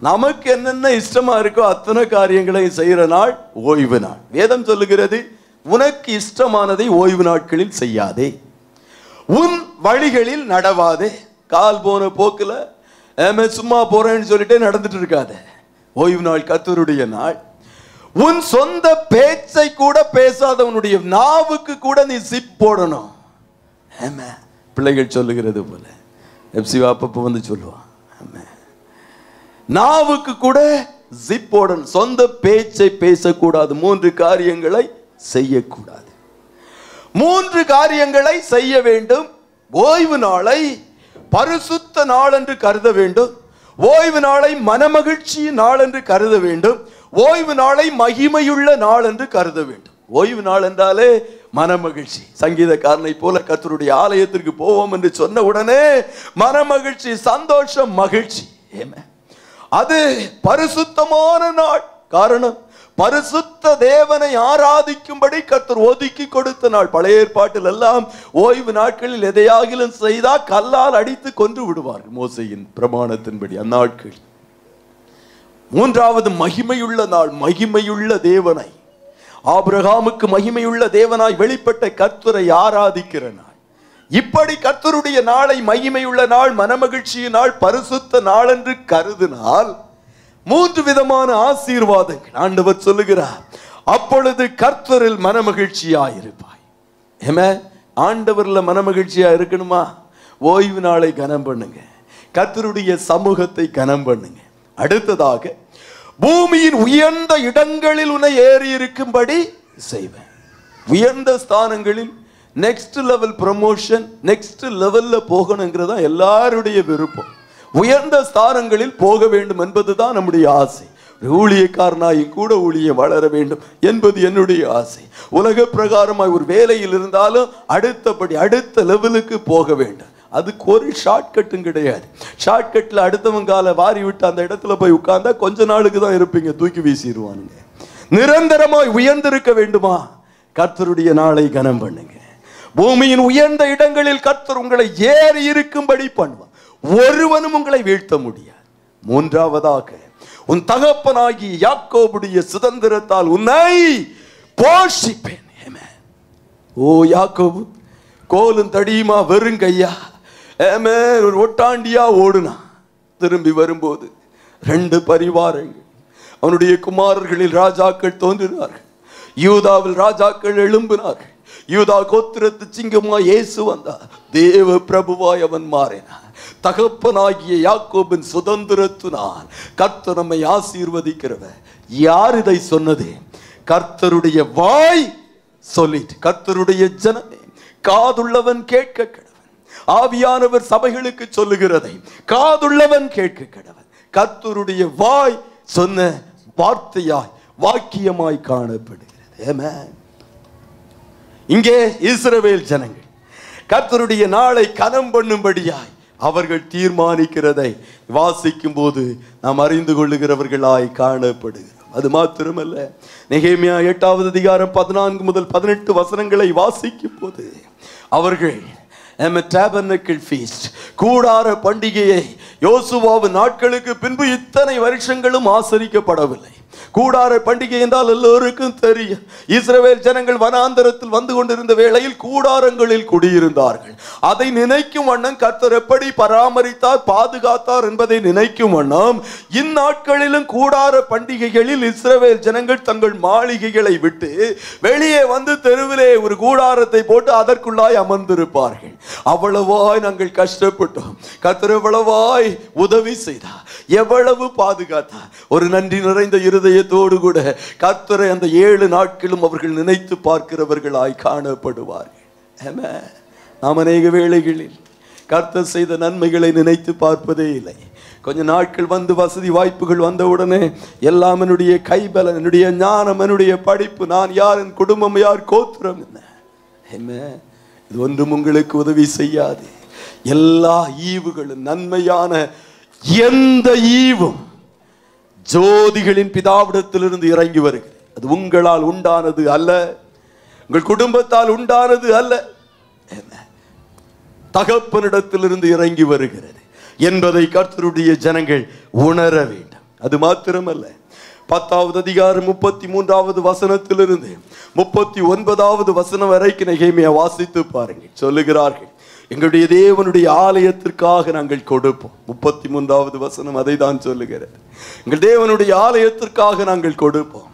நமக்கு என்னென்ன இஷ்டமா இருக்கோ அத்தனை காரியங்களையும் செய்கிற நாள் ஓய்வு நாள். வேதம் சொல்லுகிறது உனக்கு இஷ்டமானதை ஓய்வு நாட்களில் செய்யாதே. உன் வழிகளில் நடவாதே. கால் போன போக்கில் சும்மா போறேன்னு சொல்லிட்டே நடந்துட்டு இருக்காத. ஓய்வு நாள் கத்தருடைய நாள். உன் சொந்த பேச்சை கூட பேசாதவனுடைய நாவுக்கு கூட நீ சிப் போடணும். ஆமா. பிள்ளைகள் சொல்லுகிறது போல. எப்சி அப்பப்போ வந்து சொல்லுவான். ஆமா. நாவுக்கு கூட ஜிப் போடணும். சொந்த பேச்சை பேசக்கூடாது. மூன்று காரியங்களை செய்யக்கூடாது. மூன்று காரியங்களை செய்ய வேண்டும். ஓய்வு நாளை பரிசுத்த நாள் என்று கருத வேண்டும். ஓய்வு நாளை மனமகிழ்ச்சி நாள் என்று கருத வேண்டும். ஓய்வு நாளை மகிமையுள்ள நாள் என்று கருத வேண்டும். ஓய்வு நாள் என்றாலே மனமகிழ்ச்சி. சங்கீதக்காரனை போல கத்தருடைய ஆலயத்திற்கு போவோம் என்று சொன்ன உடனே மனமகிழ்ச்சி சந்தோஷம் மகிழ்ச்சி. ஏமே. அது பரிசுத்தமான நாள். காரணம் பரிசுத்த தேவனை ஆராதிக்கும்படி கர்த்தர் ஒதுக்கி கொடுத்த நாள். பழைய ஏற்பாட்டில் எல்லாம் ஓய்வு நாட்களில் எதையாகிலும் செய்தால் கல்லால் அடித்து கொன்று விடுவார்கள் மோசையின் பிரமாணத்தின்படி அந்நாட்கள் மூன்றாவது மகிமையுள்ள நாள் மகிமையுள்ள தேவனை ஆபிரகாமுக்கு மகிமையுள்ள தேவனாய் வெளிப்பட்ட கர்த்தரை ஆராதிக்கிற நாள். இப்படி கர்த்தருடைய நாளை மகிமையுள்ள நாள் மனமகிழ்ச்சியின் நாள் பரிசுத்த நாள் என்று கருதினால் மூன்று விதமான ஆசீர்வாதங்கள் ஆண்டவர் சொல்லுகிறார். அப்பொழுது கர்த்தரில் மனமகிழ்ச்சியாயிருப்பாய். ஏமே ஆண்டவரில் மனமகிழ்ச்சியா இருக்கணுமா? ஓய்வு நாளை கனம் பண்ணுங்க. கர்த்தருடைய சமூகத்தை கனம் பண்ணுங்க. அடுத்ததாக பூமியின் உயர்ந்த இடங்களில் உன்னை ஏறி இருக்கும்படி செய்வேன். உயர்ந்த ஸ்தானங்களில் நெக்ஸ்ட் லெவல் ப்ரமோஷன் நெக்ஸ்ட் லெவலில் போகணுங்கிறது தான் எல்லாருடைய விருப்பம். உயர்ந்த ஸ்தானங்களில் போக வேண்டும் என்பதுதான் நம்முடைய ஆசை. ஒரு ஊழியக்காரனாய் கூட ஊழியம் வளர வேண்டும் என்பது என்னுடைய ஆசை. உலக பிரகாரமாய் ஒரு வேலையில் இருந்தாலும் அடுத்தபடி அடுத்த லெவலுக்கு போக வேண்டும். அதுக்கு ஒரு ஷார்ட்கட்டும் கிடையாது. ஷார்ட்கட்டில் அடுத்தவங்க காலை வாரி விட்டு அந்த இடத்துல போய் உட்கார்ந்தா கொஞ்ச நாளுக்கு தான் இருப்பீங்க. தூக்கி வீசிடுவானுங்க நிரந்தரமாய் உயர்ந்திருக்க வேண்டுமா? கர்த்தருடைய நாளை கனம் பண்ணுங்க. பூமியின் உயர்ந்த இடங்களில் கர்த்தர் உங்களை ஏறி இருக்கும்படி பண்ணுவார். ஒருவனும் உங்களை வீழ்த்த முடியாது. மூன்றாவதாக உன் தகப்பனாகி யாக்கோபுடைய சுதந்திரத்தால் உன்னை போஷிப்பேன். ஓ யாக்கோபு கோலும் தடியுமா வெறுங்கையா ஏமே ஒரு ஒட்டாண்டியா ஓடுனா. திரும்பி வரும்போது ரெண்டு பரிவாரங்கள். அவனுடைய குமாரர்களில் ராஜாக்கள் தோன்றினார்கள். யூதாவில் ராஜாக்கள் எழும்பினார்கள். யூதா கோத்திரத்து சிங்கமா இயேசு வந்தார். தேவ பிரபுவாய் அவன் மாறினான். தகப்பனாகிய யாக்கோபின் சுதந்திரத்தினால் கர்த்தர் நம்மை ஆசீர்வதிக்கிறவர். யார் இதை சொன்னது? கர்த்தருடைய வாய் சொல்லிட்டு கர்த்தருடைய ஜனமே. காதுள்ளவன் கேட்க ஆவியானவர் சபைகளுக்கு சொல்லுகிறதை காதுள்ளவன் கேட்க கடவன். கர்த்தருடைய வாய் சொன்ன வார்த்தையாய் வாக்கியமாய் காணப்படுகிறது. Amen. இங்கே இஸ்ரவேல் ஜனங்கள் கர்த்தருடைய நாளை கனம் பண்ணும்படியாய் அவர்கள் தீர்மானிக்கிறதை வாசிக்கும் போது நாம் அறிந்து கொள்ளுகிறவர்களாய் காணப்படுகிறோம். அது மாத்திரமல்ல. நிகேமியா எட்டாவது அதிகாரம் பதினான்கு முதல் பதினெட்டு வசனங்களை வாசிக்கும் போது அவர்கள் டேபர்னக்கிள் ஃபீஸ்ட் கூடார பண்டிகையை யோசுவாவின் நாட்களுக்கு பின்பு இத்தனை வருஷங்களும் ஆசரிக்கப்படவில்லை. கூடார பண்டிகை என்றால் எல்லோருக்கும் தெரியும். இஸ்ரவேல் ஜனங்கள் வனாந்தரத்தில் வந்து கொண்டிருந்த வேளையில் கூடாரங்களில் குடியிருந்தார்கள். அதை நினைக்கும் வண்ணம் கர்த்தர் எப்படி பராமரித்தார் பாதுகாத்தார் என்பதை நினைக்கும் வண்ணம் இந்நாட்களிலும் கூடார பண்டிகைகளில் இஸ்ரவேல் ஜனங்கள் தங்கள் மாளிகைகளை விட்டு வெளியே வந்து தெருவிலே ஒரு கூடாரத்தை போட்டு அதற்குள்ளாய் அமர்ந்திருப்பார்கள். அவ்வளவாய் நாங்கள் கஷ்டப்பட்டோம். கர்த்தர் எவ்வளவாய் உதவி செய்தார். எவ்வளவு பாதுகாத்தார். ஒரு நன்றி நிறைந்த இரு இருதயத்தோடு கூட கர்த்தரை அந்த ஏழு நாட்களும் அவர்கள் நினைத்து பார்க்கிறவர்களாய் காணப்படுவார்கள் ஆமென். நாம் அநேக வேளைகளில் கர்த்தர் செய்த நன்மைகளை நினைத்து பார்ப்பதே இல்லை. கொஞ்ச நாட்கள் வந்து வசதி வாய்ப்புகள் வந்தவுடனே எல்லாம் என்னுடைய கைபலன் என்னுடைய ஞானம் என்னுடைய படிப்பு நான் யார் என் குடும்பம் யார் கோத்திரம் என்ன? என்ன இது ஒன்றும் உங்களுக்கு உதவி செய்யாது. எல்லா ஈவுகளும் நன்மையான எந்த ஈவும் ஜோதிகளின் பிதாவிடத்திலிருந்து இறங்கி வருகிறது அது உங்களால் உண்டானது அல்ல. உங்கள் குடும்பத்தால் உண்டானது அல்ல. என்ன? தகப்பனிடத்திலிருந்து இறங்கி வருகிறது என்பதை கர்த்தருடைய ஜனங்கள் உணர வேண்டும். அது மாத்திரமல்ல. பத்தாவது அதிகாரம் முப்பத்தி மூன்றாவது வசனத்திலிருந்து முப்பத்தி ஒன்பதாவது வசனம் வரைக்கும் நெகைமையை வாசித்து பாருங்கள். சொல்லுகிறார்கள். எங்களுடைய தேவனுடைய ஆலயத்திற்காக நாங்கள் கொடுப்போம். முப்பத்தி மூன்றாவது வசனம் அதை தான் சொல்லுகிறது. எங்கள் தேவனுடைய ஆலயத்திற்காக நாங்கள் கொடுப்போம்.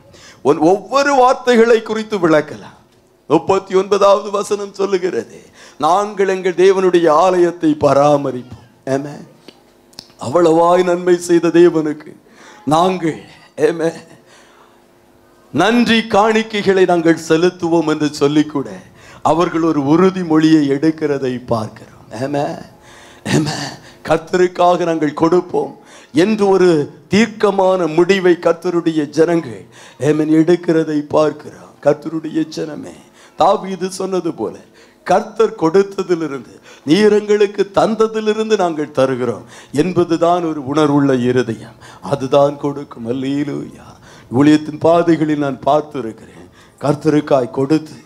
ஒவ்வொரு வார்த்தைகளை குறித்து விளக்கலாம். முப்பத்தி ஒன்பதாவது வசனம் சொல்லுகிறது. நாங்கள் எங்கள் தேவனுடைய ஆலயத்தை பராமரிப்போம். ஏமே அவ்வளவாய் நன்மை செய்த தேவனுக்கு நாங்கள் ஏமே நன்றி காணிக்கைகளை நாங்கள் செலுத்துவோம் என்று சொல்லிக்கூட அவர்கள் ஒரு உறுதிமொழியை எடுக்கிறதை பார்க்கிறோம் Amen. Amen. கர்த்தருக்காக நாங்கள் கொடுப்போம் என்று ஒரு தீர்க்கமான முடிவை கர்த்தருடைய ஜனங்கள் ஏமன் எடுக்கிறதை பார்க்கிறோம் கர்த்தருடைய ஜனமே தாவீது சொன்னது போல கர்த்தர் கொடுத்ததிலிருந்து நீர் எங்களுக்கு தந்ததிலிருந்து நாங்கள் தருகிறோம் என்பதுதான் ஒரு உணர்வுள்ள இருதயம் அதுதான் கொடுக்கும் அல்லீலூயா ஊழியத்தின் பாதைகளில் நான் பார்த்து இருக்கிறேன் கர்த்தருக்காய் கொடுத்து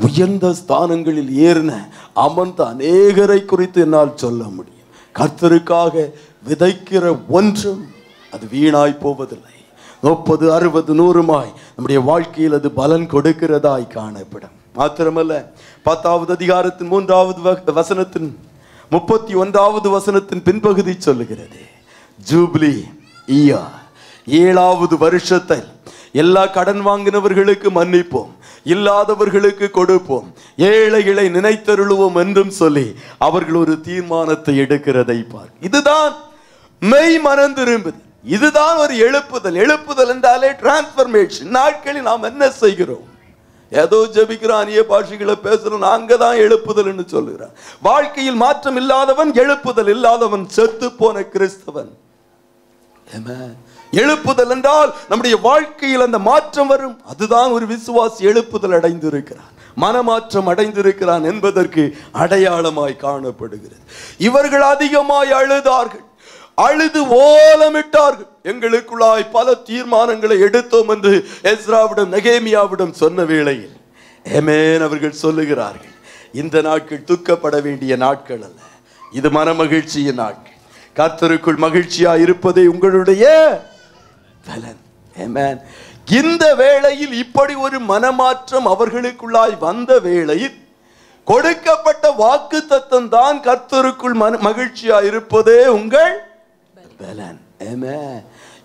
உயர்ந்த ஸ்தானங்களில் ஏறின அமர்ந்த அநேகரை குறித்து என்னால் சொல்ல முடியும். கர்த்தருக்காக விதைக்கிற ஒன்றும் அது வீணாய் போவதில்லை. முப்பது அறுபது நூறுமாய் நம்முடைய வாழ்க்கையில் அது பலன் கொடுக்கிறதாய் காணப்படும். மாத்திரமல்ல பத்தாவது அதிகாரத்தின் மூன்றாவது வ- வசனத்தின் முப்பத்தி ஒன்றாவது வசனத்தின் பின்பகுதி சொல்லுகிறது. ஜூப்ளி ஈயா ஏழாவது வருஷத்தில் எல்லா கடன் வாங்கினவர்களுக்கு மன்னிப்போம். இல்லாதவர்களுக்கு கொடுப்போம். ஏழைகளை நினைத்தருளுவோம் என்றும் சொல்லி அவர்கள் ஒரு தீர்மானத்தை எடுக்கிறதை பார். இதுதான் மெய் மனம் திரும்புது இதுதான் ஒரு எழுப்புதல். எழுப்புதல் என்றாலே டிரான்ஸ்பர்மேஷன் நாட்களில் நாம் என்ன செய்கிறோம்? ஏதோ ஜபிக்கிறோம் அந்நிய பாஷைகளை பேசுறோம். நாங்க தான் எழுப்புதல்னு சொல்லுகிறான் வாழ்க்கையில் மாற்றம் இல்லாதவன் எழுப்புதல் இல்லாதவன் செத்து போன கிறிஸ்தவன் எழுப்புதல் என்றால் நம்முடைய வாழ்க்கையில் அந்த மாற்றம் வரும். அதுதான் ஒரு விசுவாசி எழுப்புதல் அடைந்திருக்கிறான். மனமாற்றம் அடைந்திருக்கிறான் என்பதற்கு அடையாளமாய் காணப்படுகிறது. இவர்கள் அதிகமாய் அழுதார்கள். அழுது ஓலமிட்டார்கள். எங்களுக்குள்ளாய் பல தீர்மானங்களை எடுத்தோம் என்று எஸ்ராவிடம் நெகேமியாவிடம் சொன்ன வேளையில் எமேன் அவர்கள் சொல்லுகிறார்கள் இந்த நாட்கள் துக்கப்பட வேண்டிய நாட்கள் அல்ல. இது மனமகிழ்ச்சியின் நாட்கள். கர்த்தருக்குள் மகிழ்ச்சியா இருப்பதே உங்களுடைய பலன். இந்த வேளையில் இப்படி ஒரு மனமாற்றம் அவர்களுக்குள்ளாய் வந்த வேளையில் கொடுக்கப்பட்ட வாக்கு தத்தம் தான் கர்த்தருக்குள் மகிழ்ச்சியா இருப்பதே உங்கள் பலன்.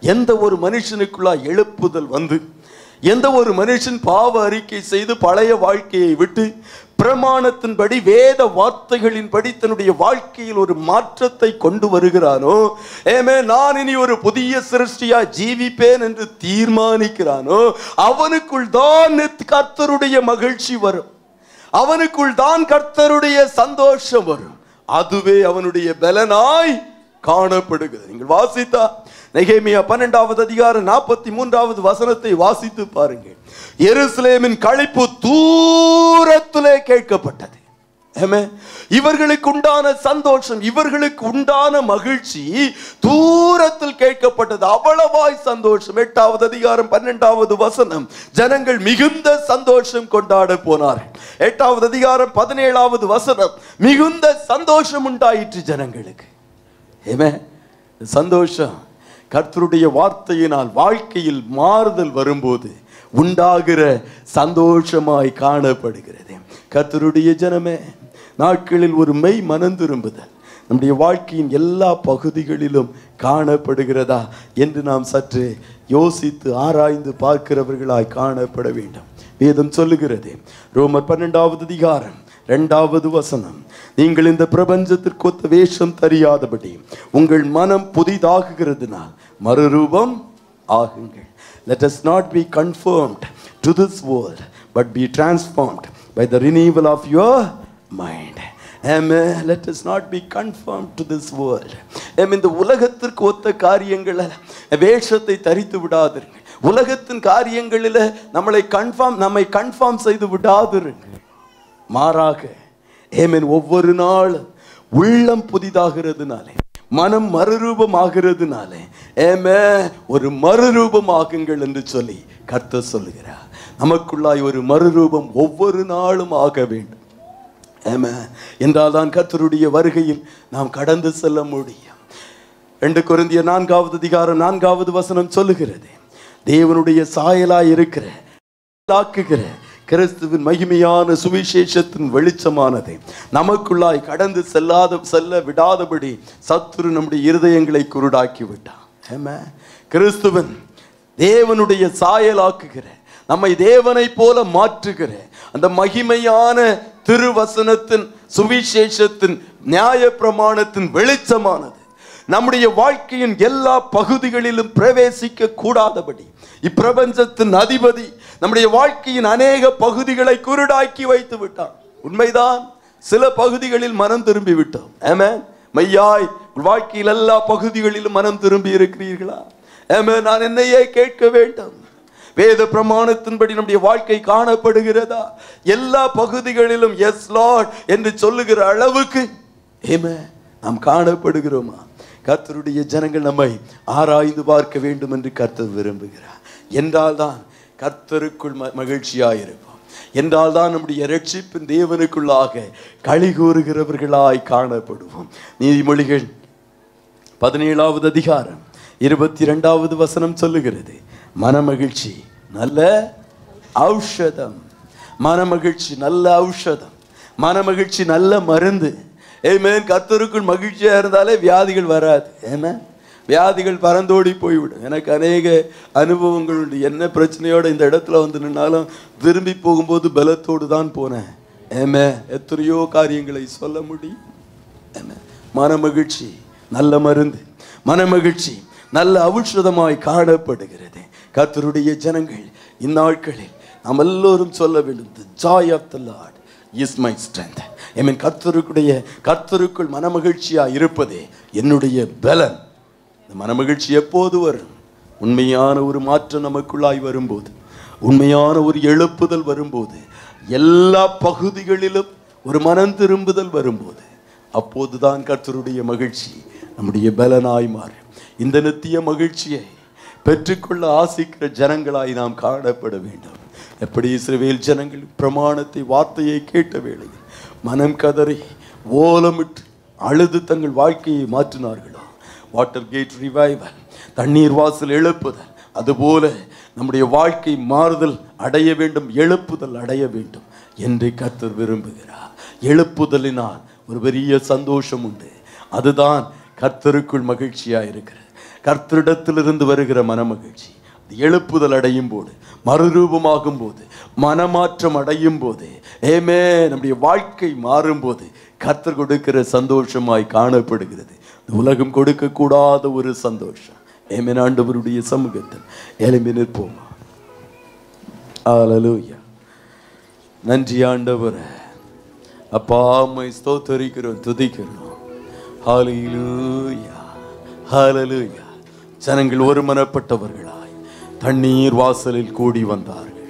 எந்த ஒரு மனுஷனுக்குள்ளாய் எழுப்புதல் வந்து எந்த ஒரு மனுஷன் பாவ அறிக்கை செய்து பழைய வாழ்க்கையை விட்டு பிரமாணத்தின்படி வேத வார்த்தைகளின்படி தன்னுடைய வாழ்க்கையில் ஒரு மாற்றத்தை கொண்டு வருகிறானோ? ஏமே நான் இனி ஒரு புதிய சிருஷ்டியா ஜீவிப்பேன் என்று தீர்மானிக்கிறானோ? அவனுக்குள் தான் நித்- கர்த்தருடைய மகிழ்ச்சி வரும். அவனுக்குள் தான் கர்த்தருடைய சந்தோஷம் வரும். அதுவே அவனுடைய பலனாய் காணப்படுகிறது. நீங்கள் வாசித்தா நெகேமியா பன்னெண்டாவது அதிகாரம் நாற்பத்தி மூன்றாவது வசனத்தை வாசித்து பாருங்கள். எருசலேமின் கழிப்பு தூரத்திலே கேட்கப்பட்டது. இவர்களுக்கு உண்டான சந்தோஷம் இவர்களுக்கு உண்டான மகிழ்ச்சி தூரத்தில் கேட்கப்பட்டது. அவ்வளவாய் சந்தோஷம். எட்டாவது அதிகாரம் பன்னெண்டாவது வசனம் ஜனங்கள் மிகுந்த சந்தோஷம் கொண்டாட போனார்கள். எட்டாவது அதிகாரம் பதினேழாவது வசனம் மிகுந்த சந்தோஷம் உண்டாயிற்று ஜனங்களுக்கு. ஏமே சந்தோஷம். கர்த்தருடைய வார்த்தையினால் வாழ்க்கையில் மாறுதல் வரும்போது உண்டாகிற சந்தோஷமாய் காணப்படுகிறது. கர்த்தருடைய ஜனமே நாட்களில் ஒரு மெய் மனந்திரும்புதல் நம்முடைய வாழ்க்கையின் எல்லா பகுதிகளிலும் காணப்படுகிறதா என்று நாம் சற்று யோசித்து ஆராய்ந்து பார்க்கிறவர்களாய் காணப்பட வேண்டும். வேதம் சொல்லுகிறது ரோமர் பன்னெண்டாவது அதிகாரம் இரண்டாவது வசனம் நீங்கள் இந்த பிரபஞ்சத்திற்கு ஒத்த வேஷம் தெரியாதபடி உங்கள் மனம் புதிதாகுகிறதுனால் மறுரூபம் ஆகுங்கள் let us not be conformed to this world but be transformed by the renewal of your mind Amen. Let us not be conformed to this world. Amen. இந்த உலகத்திற்கு ஒத்த காரியங்களை வேஷத்தை தரித்து விடாதிருங்கள் உலகத்தின் காரியங்களில் நம்மளை கன்ஃபார்ம் நம்மை கன்ஃபார்ம் செய்து விடாதிருங்கள் மாறாக ஏமேன் ஒவ்வொரு நாளும் உள்ளம் புதிதாகிறதுனாலே மனம் மறுரூபமாகிறதுனாலே ஏமே ஒரு மறுரூபமாகுங்கள் என்று சொல்லி கர்த்தர் சொல்லுகிறார். நமக்குள்ளாய் ஒரு மறுரூபம் ஒவ்வொரு நாளும் ஆக வேண்டும். ஏமே என்றால் தான் கர்த்தருடைய வருகையில் நாம் கடந்து செல்ல முடியும். ரெண்டு குருந்திய நான்காவது அதிகாரம் நான்காவது வசனம் சொல்லுகிறது. தேவனுடைய சாயலாய் இருக்கிற ஆக்குகிற கிறிஸ்துவின் மகிமையான சுவிசேஷத்தின் வெளிச்சமானது. நமக்குள்ளாய் கடந்து செல்லாத செல்ல விடாதபடி சத்துரு நம்முடைய இருதயங்களை குருடாக்கி விட்டான் ஆமா கிறிஸ்துவன் தேவனுடைய சாயலாக்குகிற நம்மை தேவனை போல மாற்றுகிற அந்த மகிமையான திருவசனத்தின் சுவிசேஷத்தின் நியாய பிரமாணத்தின் வெளிச்சமானது. நம்முடைய வாழ்க்கையின் எல்லா பகுதிகளிலும் பிரவேசிக்க கூடாதபடி இப்பிரபஞ்சத்தின் அதிபதி நம்முடைய வாழ்க்கையின் அநேக பகுதிகளை குருடாக்கி வைத்து விட்டான். உண்மைதான் சில பகுதிகளில் மனம் திரும்பி விட்டோம். ஏமே மையாய் வாழ்க்கையில் எல்லா பகுதிகளிலும் மனம் திரும்பி இருக்கிறீர்களா? ஏமே நான் என்னையே கேட்க வேண்டும். வேத பிரமாணத்தின்படி நம்முடைய வாழ்க்கை காணப்படுகிறதா? எல்லா பகுதிகளிலும் எஸ் லார்ட் என்று சொல்லுகிற அளவுக்கு ஏமே நாம் காணப்படுகிறோமா? கர்த்தருடைய ஜனங்கள் நம்மை ஆராய்ந்து பார்க்க வேண்டும் என்று கர்த்தர் விரும்புகிறார். என்றால் தான் கர்த்தருக்குள் ம- மகிழ்ச்சியாயிருப்போம். என்றால் தான் நம்முடைய ரட்சிப்பின் தேவனுக்குள்ளாக களி கூறுகிறவர்களாய் காணப்படுவோம். நீதிமொழிகள் பதினேழாவது அதிகாரம் இருபத்தி ரெண்டாவது வசனம் சொல்லுகிறது. மனமகிழ்ச்சி நல்ல ஔஷதம். மனமகிழ்ச்சி நல்ல ஔஷதம். மனமகிழ்ச்சி நல்ல மருந்து. ஏமேன் கத்தருக்குள் மகிழ்ச்சியாக இருந்தாலே வியாதிகள் வராது. ஏன்னா வியாதிகள் பறந்தோடி போய்விடும். எனக்கு அநேக அனுபவங்கள் உண்டு. என்ன பிரச்சனையோடு இந்த இடத்துல வந்து நின்னாலும் திரும்பி போகும்போது பலத்தோடு தான் போனேன். ஏமே எத்தனையோ காரியங்களை சொல்ல முடியும். என்ன? மனமகிழ்ச்சி நல்ல மருந்து. மனமகிழ்ச்சி நல்ல ஔஷதமாய் காணப்படுகிறது. கத்தருடைய ஜனங்கள் இந்நாட்களில் நாம் எல்லோரும் சொல்ல வேண்டும் joy of the Lord is my strength I mean கர்த்தருக்குடைய கர்த்தருக்குள் மனமகிழ்ச்சியா இருப்பதே என்னுடைய பலன். இந்த மனமகிழ்ச்சி எப்போது வரும்? உண்மையான ஒரு மாற்றம் நமக்குள்ளாய் வரும்போது உண்மையான ஒரு எழுப்புதல் வரும்போது எல்லா பகுதிகளிலும் ஒரு மனம் திரும்புதல் வரும்போது அப்போதுதான் கர்த்தருடைய மகிழ்ச்சி நம்முடைய பலனாய் மாறும். இந்த நித்திய மகிழ்ச்சியை பெற்றுக்கொள்ள ஆசிக்கிற ஜனங்களாய் நாம் காணப்பட வேண்டும். எப்படி இஸ்ரவேல் ஜனங்கள் பிரமாணத்தை வார்த்தையை கேட்ட வேளையில் மனம் கதறி ஓலமிட்டு அழுது தங்கள் வாழ்க்கையை மாற்றினார்களோ? வாட்டர் கேட் ரிவைவல் தண்ணீர் வாசல் எழுப்புதல் அதுபோல நம்முடைய வாழ்க்கை மாறுதல் அடைய வேண்டும் எழுப்புதல் அடைய வேண்டும் என்று கர்த்தர் விரும்புகிறார். எழுப்புதலினால் ஒரு பெரிய சந்தோஷம் உண்டு. அதுதான் கர்த்தருக்குள் மகிழ்ச்சியாக இருக்கிறது. கர்த்தரிடத்திலிருந்து வருகிற மனமகிழ்ச்சி. மகிழ்ச்சி எழுப்புதல் அடையும் போது மறுரூபமாகும் போது மனமாற்றம் அடையும் போது ஏமே நம்முடைய வாழ்க்கை மாறும்போது கத்தர் கொடுக்கிற சந்தோஷமாய் காணப்படுகிறது. உலகம் கொடுக்கக்கூடாத ஒரு சந்தோஷம். ஏமே ஆண்டவருடைய சமூகத்தில் எழும்பி நிற்போமா? ஆலலூயா நன்றி ஆண்டவர். அப்பா அம்மை ஸ்தோத்தரிக்கிறோம் துதிக்கிறோம். ஹalleluya ஹாலலூயா ஜனங்கள் ஒருமனப்பட்டவர்களா? தண்ணீர் வாசலில் கூடி வந்தார்கள்.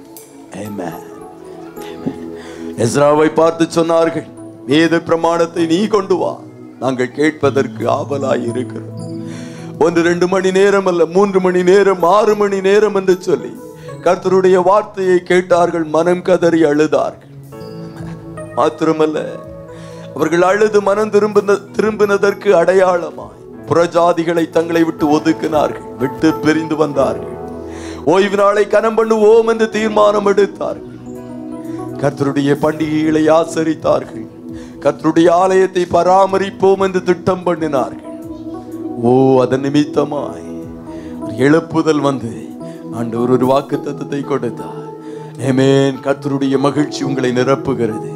எஸ்ராவை பார்த்து சொன்னார்கள் வேத பிரமாணத்தை நீ கொண்டு வா. நாங்கள் கேட்பதற்கு ஆவலாய் இருக்கிறோம். ஒன்று ரெண்டு மணி நேரம் அல்ல மூன்று மணி நேரம் ஆறு மணி நேரம் என்று சொல்லி கர்த்தருடைய வார்த்தையை கேட்டார்கள் மனம் கதறி அழுதார்கள். மாத்திரமல்ல அவர்கள் அழுது மனம் திரும்பின திரும்பினதற்கு அடையாளமாய் புறஜாதிகளை தங்களை விட்டு ஒதுக்கினார்கள் விட்டு பிரிந்து வந்தார்கள். ஓய்வு நாளை கனம் பண்ணுவோம் என்று தீர்மானம் எடுத்தார்கள். கர்த்தருடைய பண்டிகைகளை ஆசரித்தார்கள். கர்த்தருடைய ஆலயத்தை பராமரிப்போம் என்று திட்டம் பண்ணினார்கள். ஓ அதன் நிமித்தமாய் எழுப்புதல் வந்து ஆண்டவர் ஒரு வாக்கு தத்துவத்தை கொடுத்தார். ஏமேன் கர்த்தருடைய மகிழ்ச்சி உங்களை நிரப்புகிறது.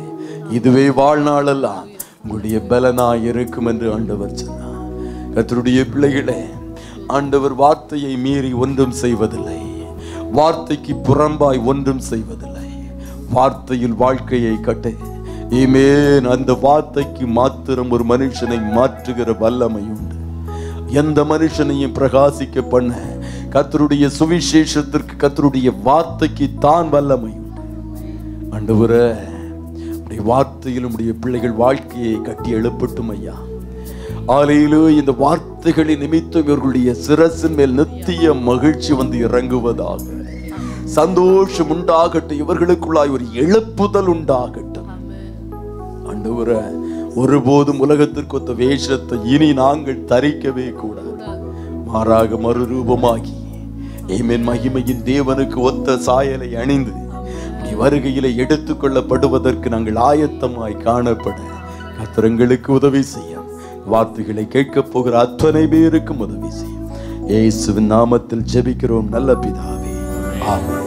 இதுவே வாழ்நாளெல்லாம் உங்களுடைய பலனாய் இருக்கும் என்று ஆண்டவர் சொன்னார். கர்த்தருடைய பிள்ளைகளே ஆண்டவர் வார்த்தையை மீறி ஒன்றும் செய்வதில்லை. வார்த்தைக்கு புறம்பாய் ஒன்றும் செய்வதில்லை. வார்த்தையில் வாழ்க்கையை கட்டு. இமேன் அந்த வார்த்தைக்கு மாத்திரம் ஒரு மனுஷனை மாற்றுகிற வல்லமை உண்டு. எந்த மனுஷனையும் பிரகாசிக்க பண்ண கத்தருடைய சுவிசேஷத்திற்கு கத்தருடைய வார்த்தைக்கு தான் வல்லமை உண்டு. ஆண்டவரே உடைய வார்த்தையில் உடைய பிள்ளைகள் வாழ்க்கையை கட்டி எழுப்பட்டும் ஐயா. ஆலையிலோ இந்த வார்த்தைகளின் நிமித்தம் இவர்களுடைய சிரசின் மேல் நித்திய மகிழ்ச்சி வந்து இறங்குவதாக. சந்தோஷம் உண்டாகட்டும் இவர்களுக்குள்ளாய் ஒரு எழுப்புதல் உண்டாகட்டும். ஆண்டவரே ஒருபோதும் உலகத்திற்கு ஒத்த வேஷத்தை இனி நாங்கள் தரிக்கவே கூடாது. மாறாக மறுரூபமாகி ஏமேன் மகிமையின் தேவனுக்கு ஒத்த சாயலை அணிந்து வருகையில எடுத்துக்கொள்ளப்படுவதற்கு நாங்கள் ஆயத்தமாய் காணப்பட. கர்த்தர் எங்களுக்கு உதவி செய்யும். வார்த்தைகளை கேட்கப் போகிற அத்தனை பேருக்கும் உதவி செய்யும். இயேசுவின் நாமத்தில் ஜெபிக்கிறோம் நல்ல பிதாவே. ஆமென்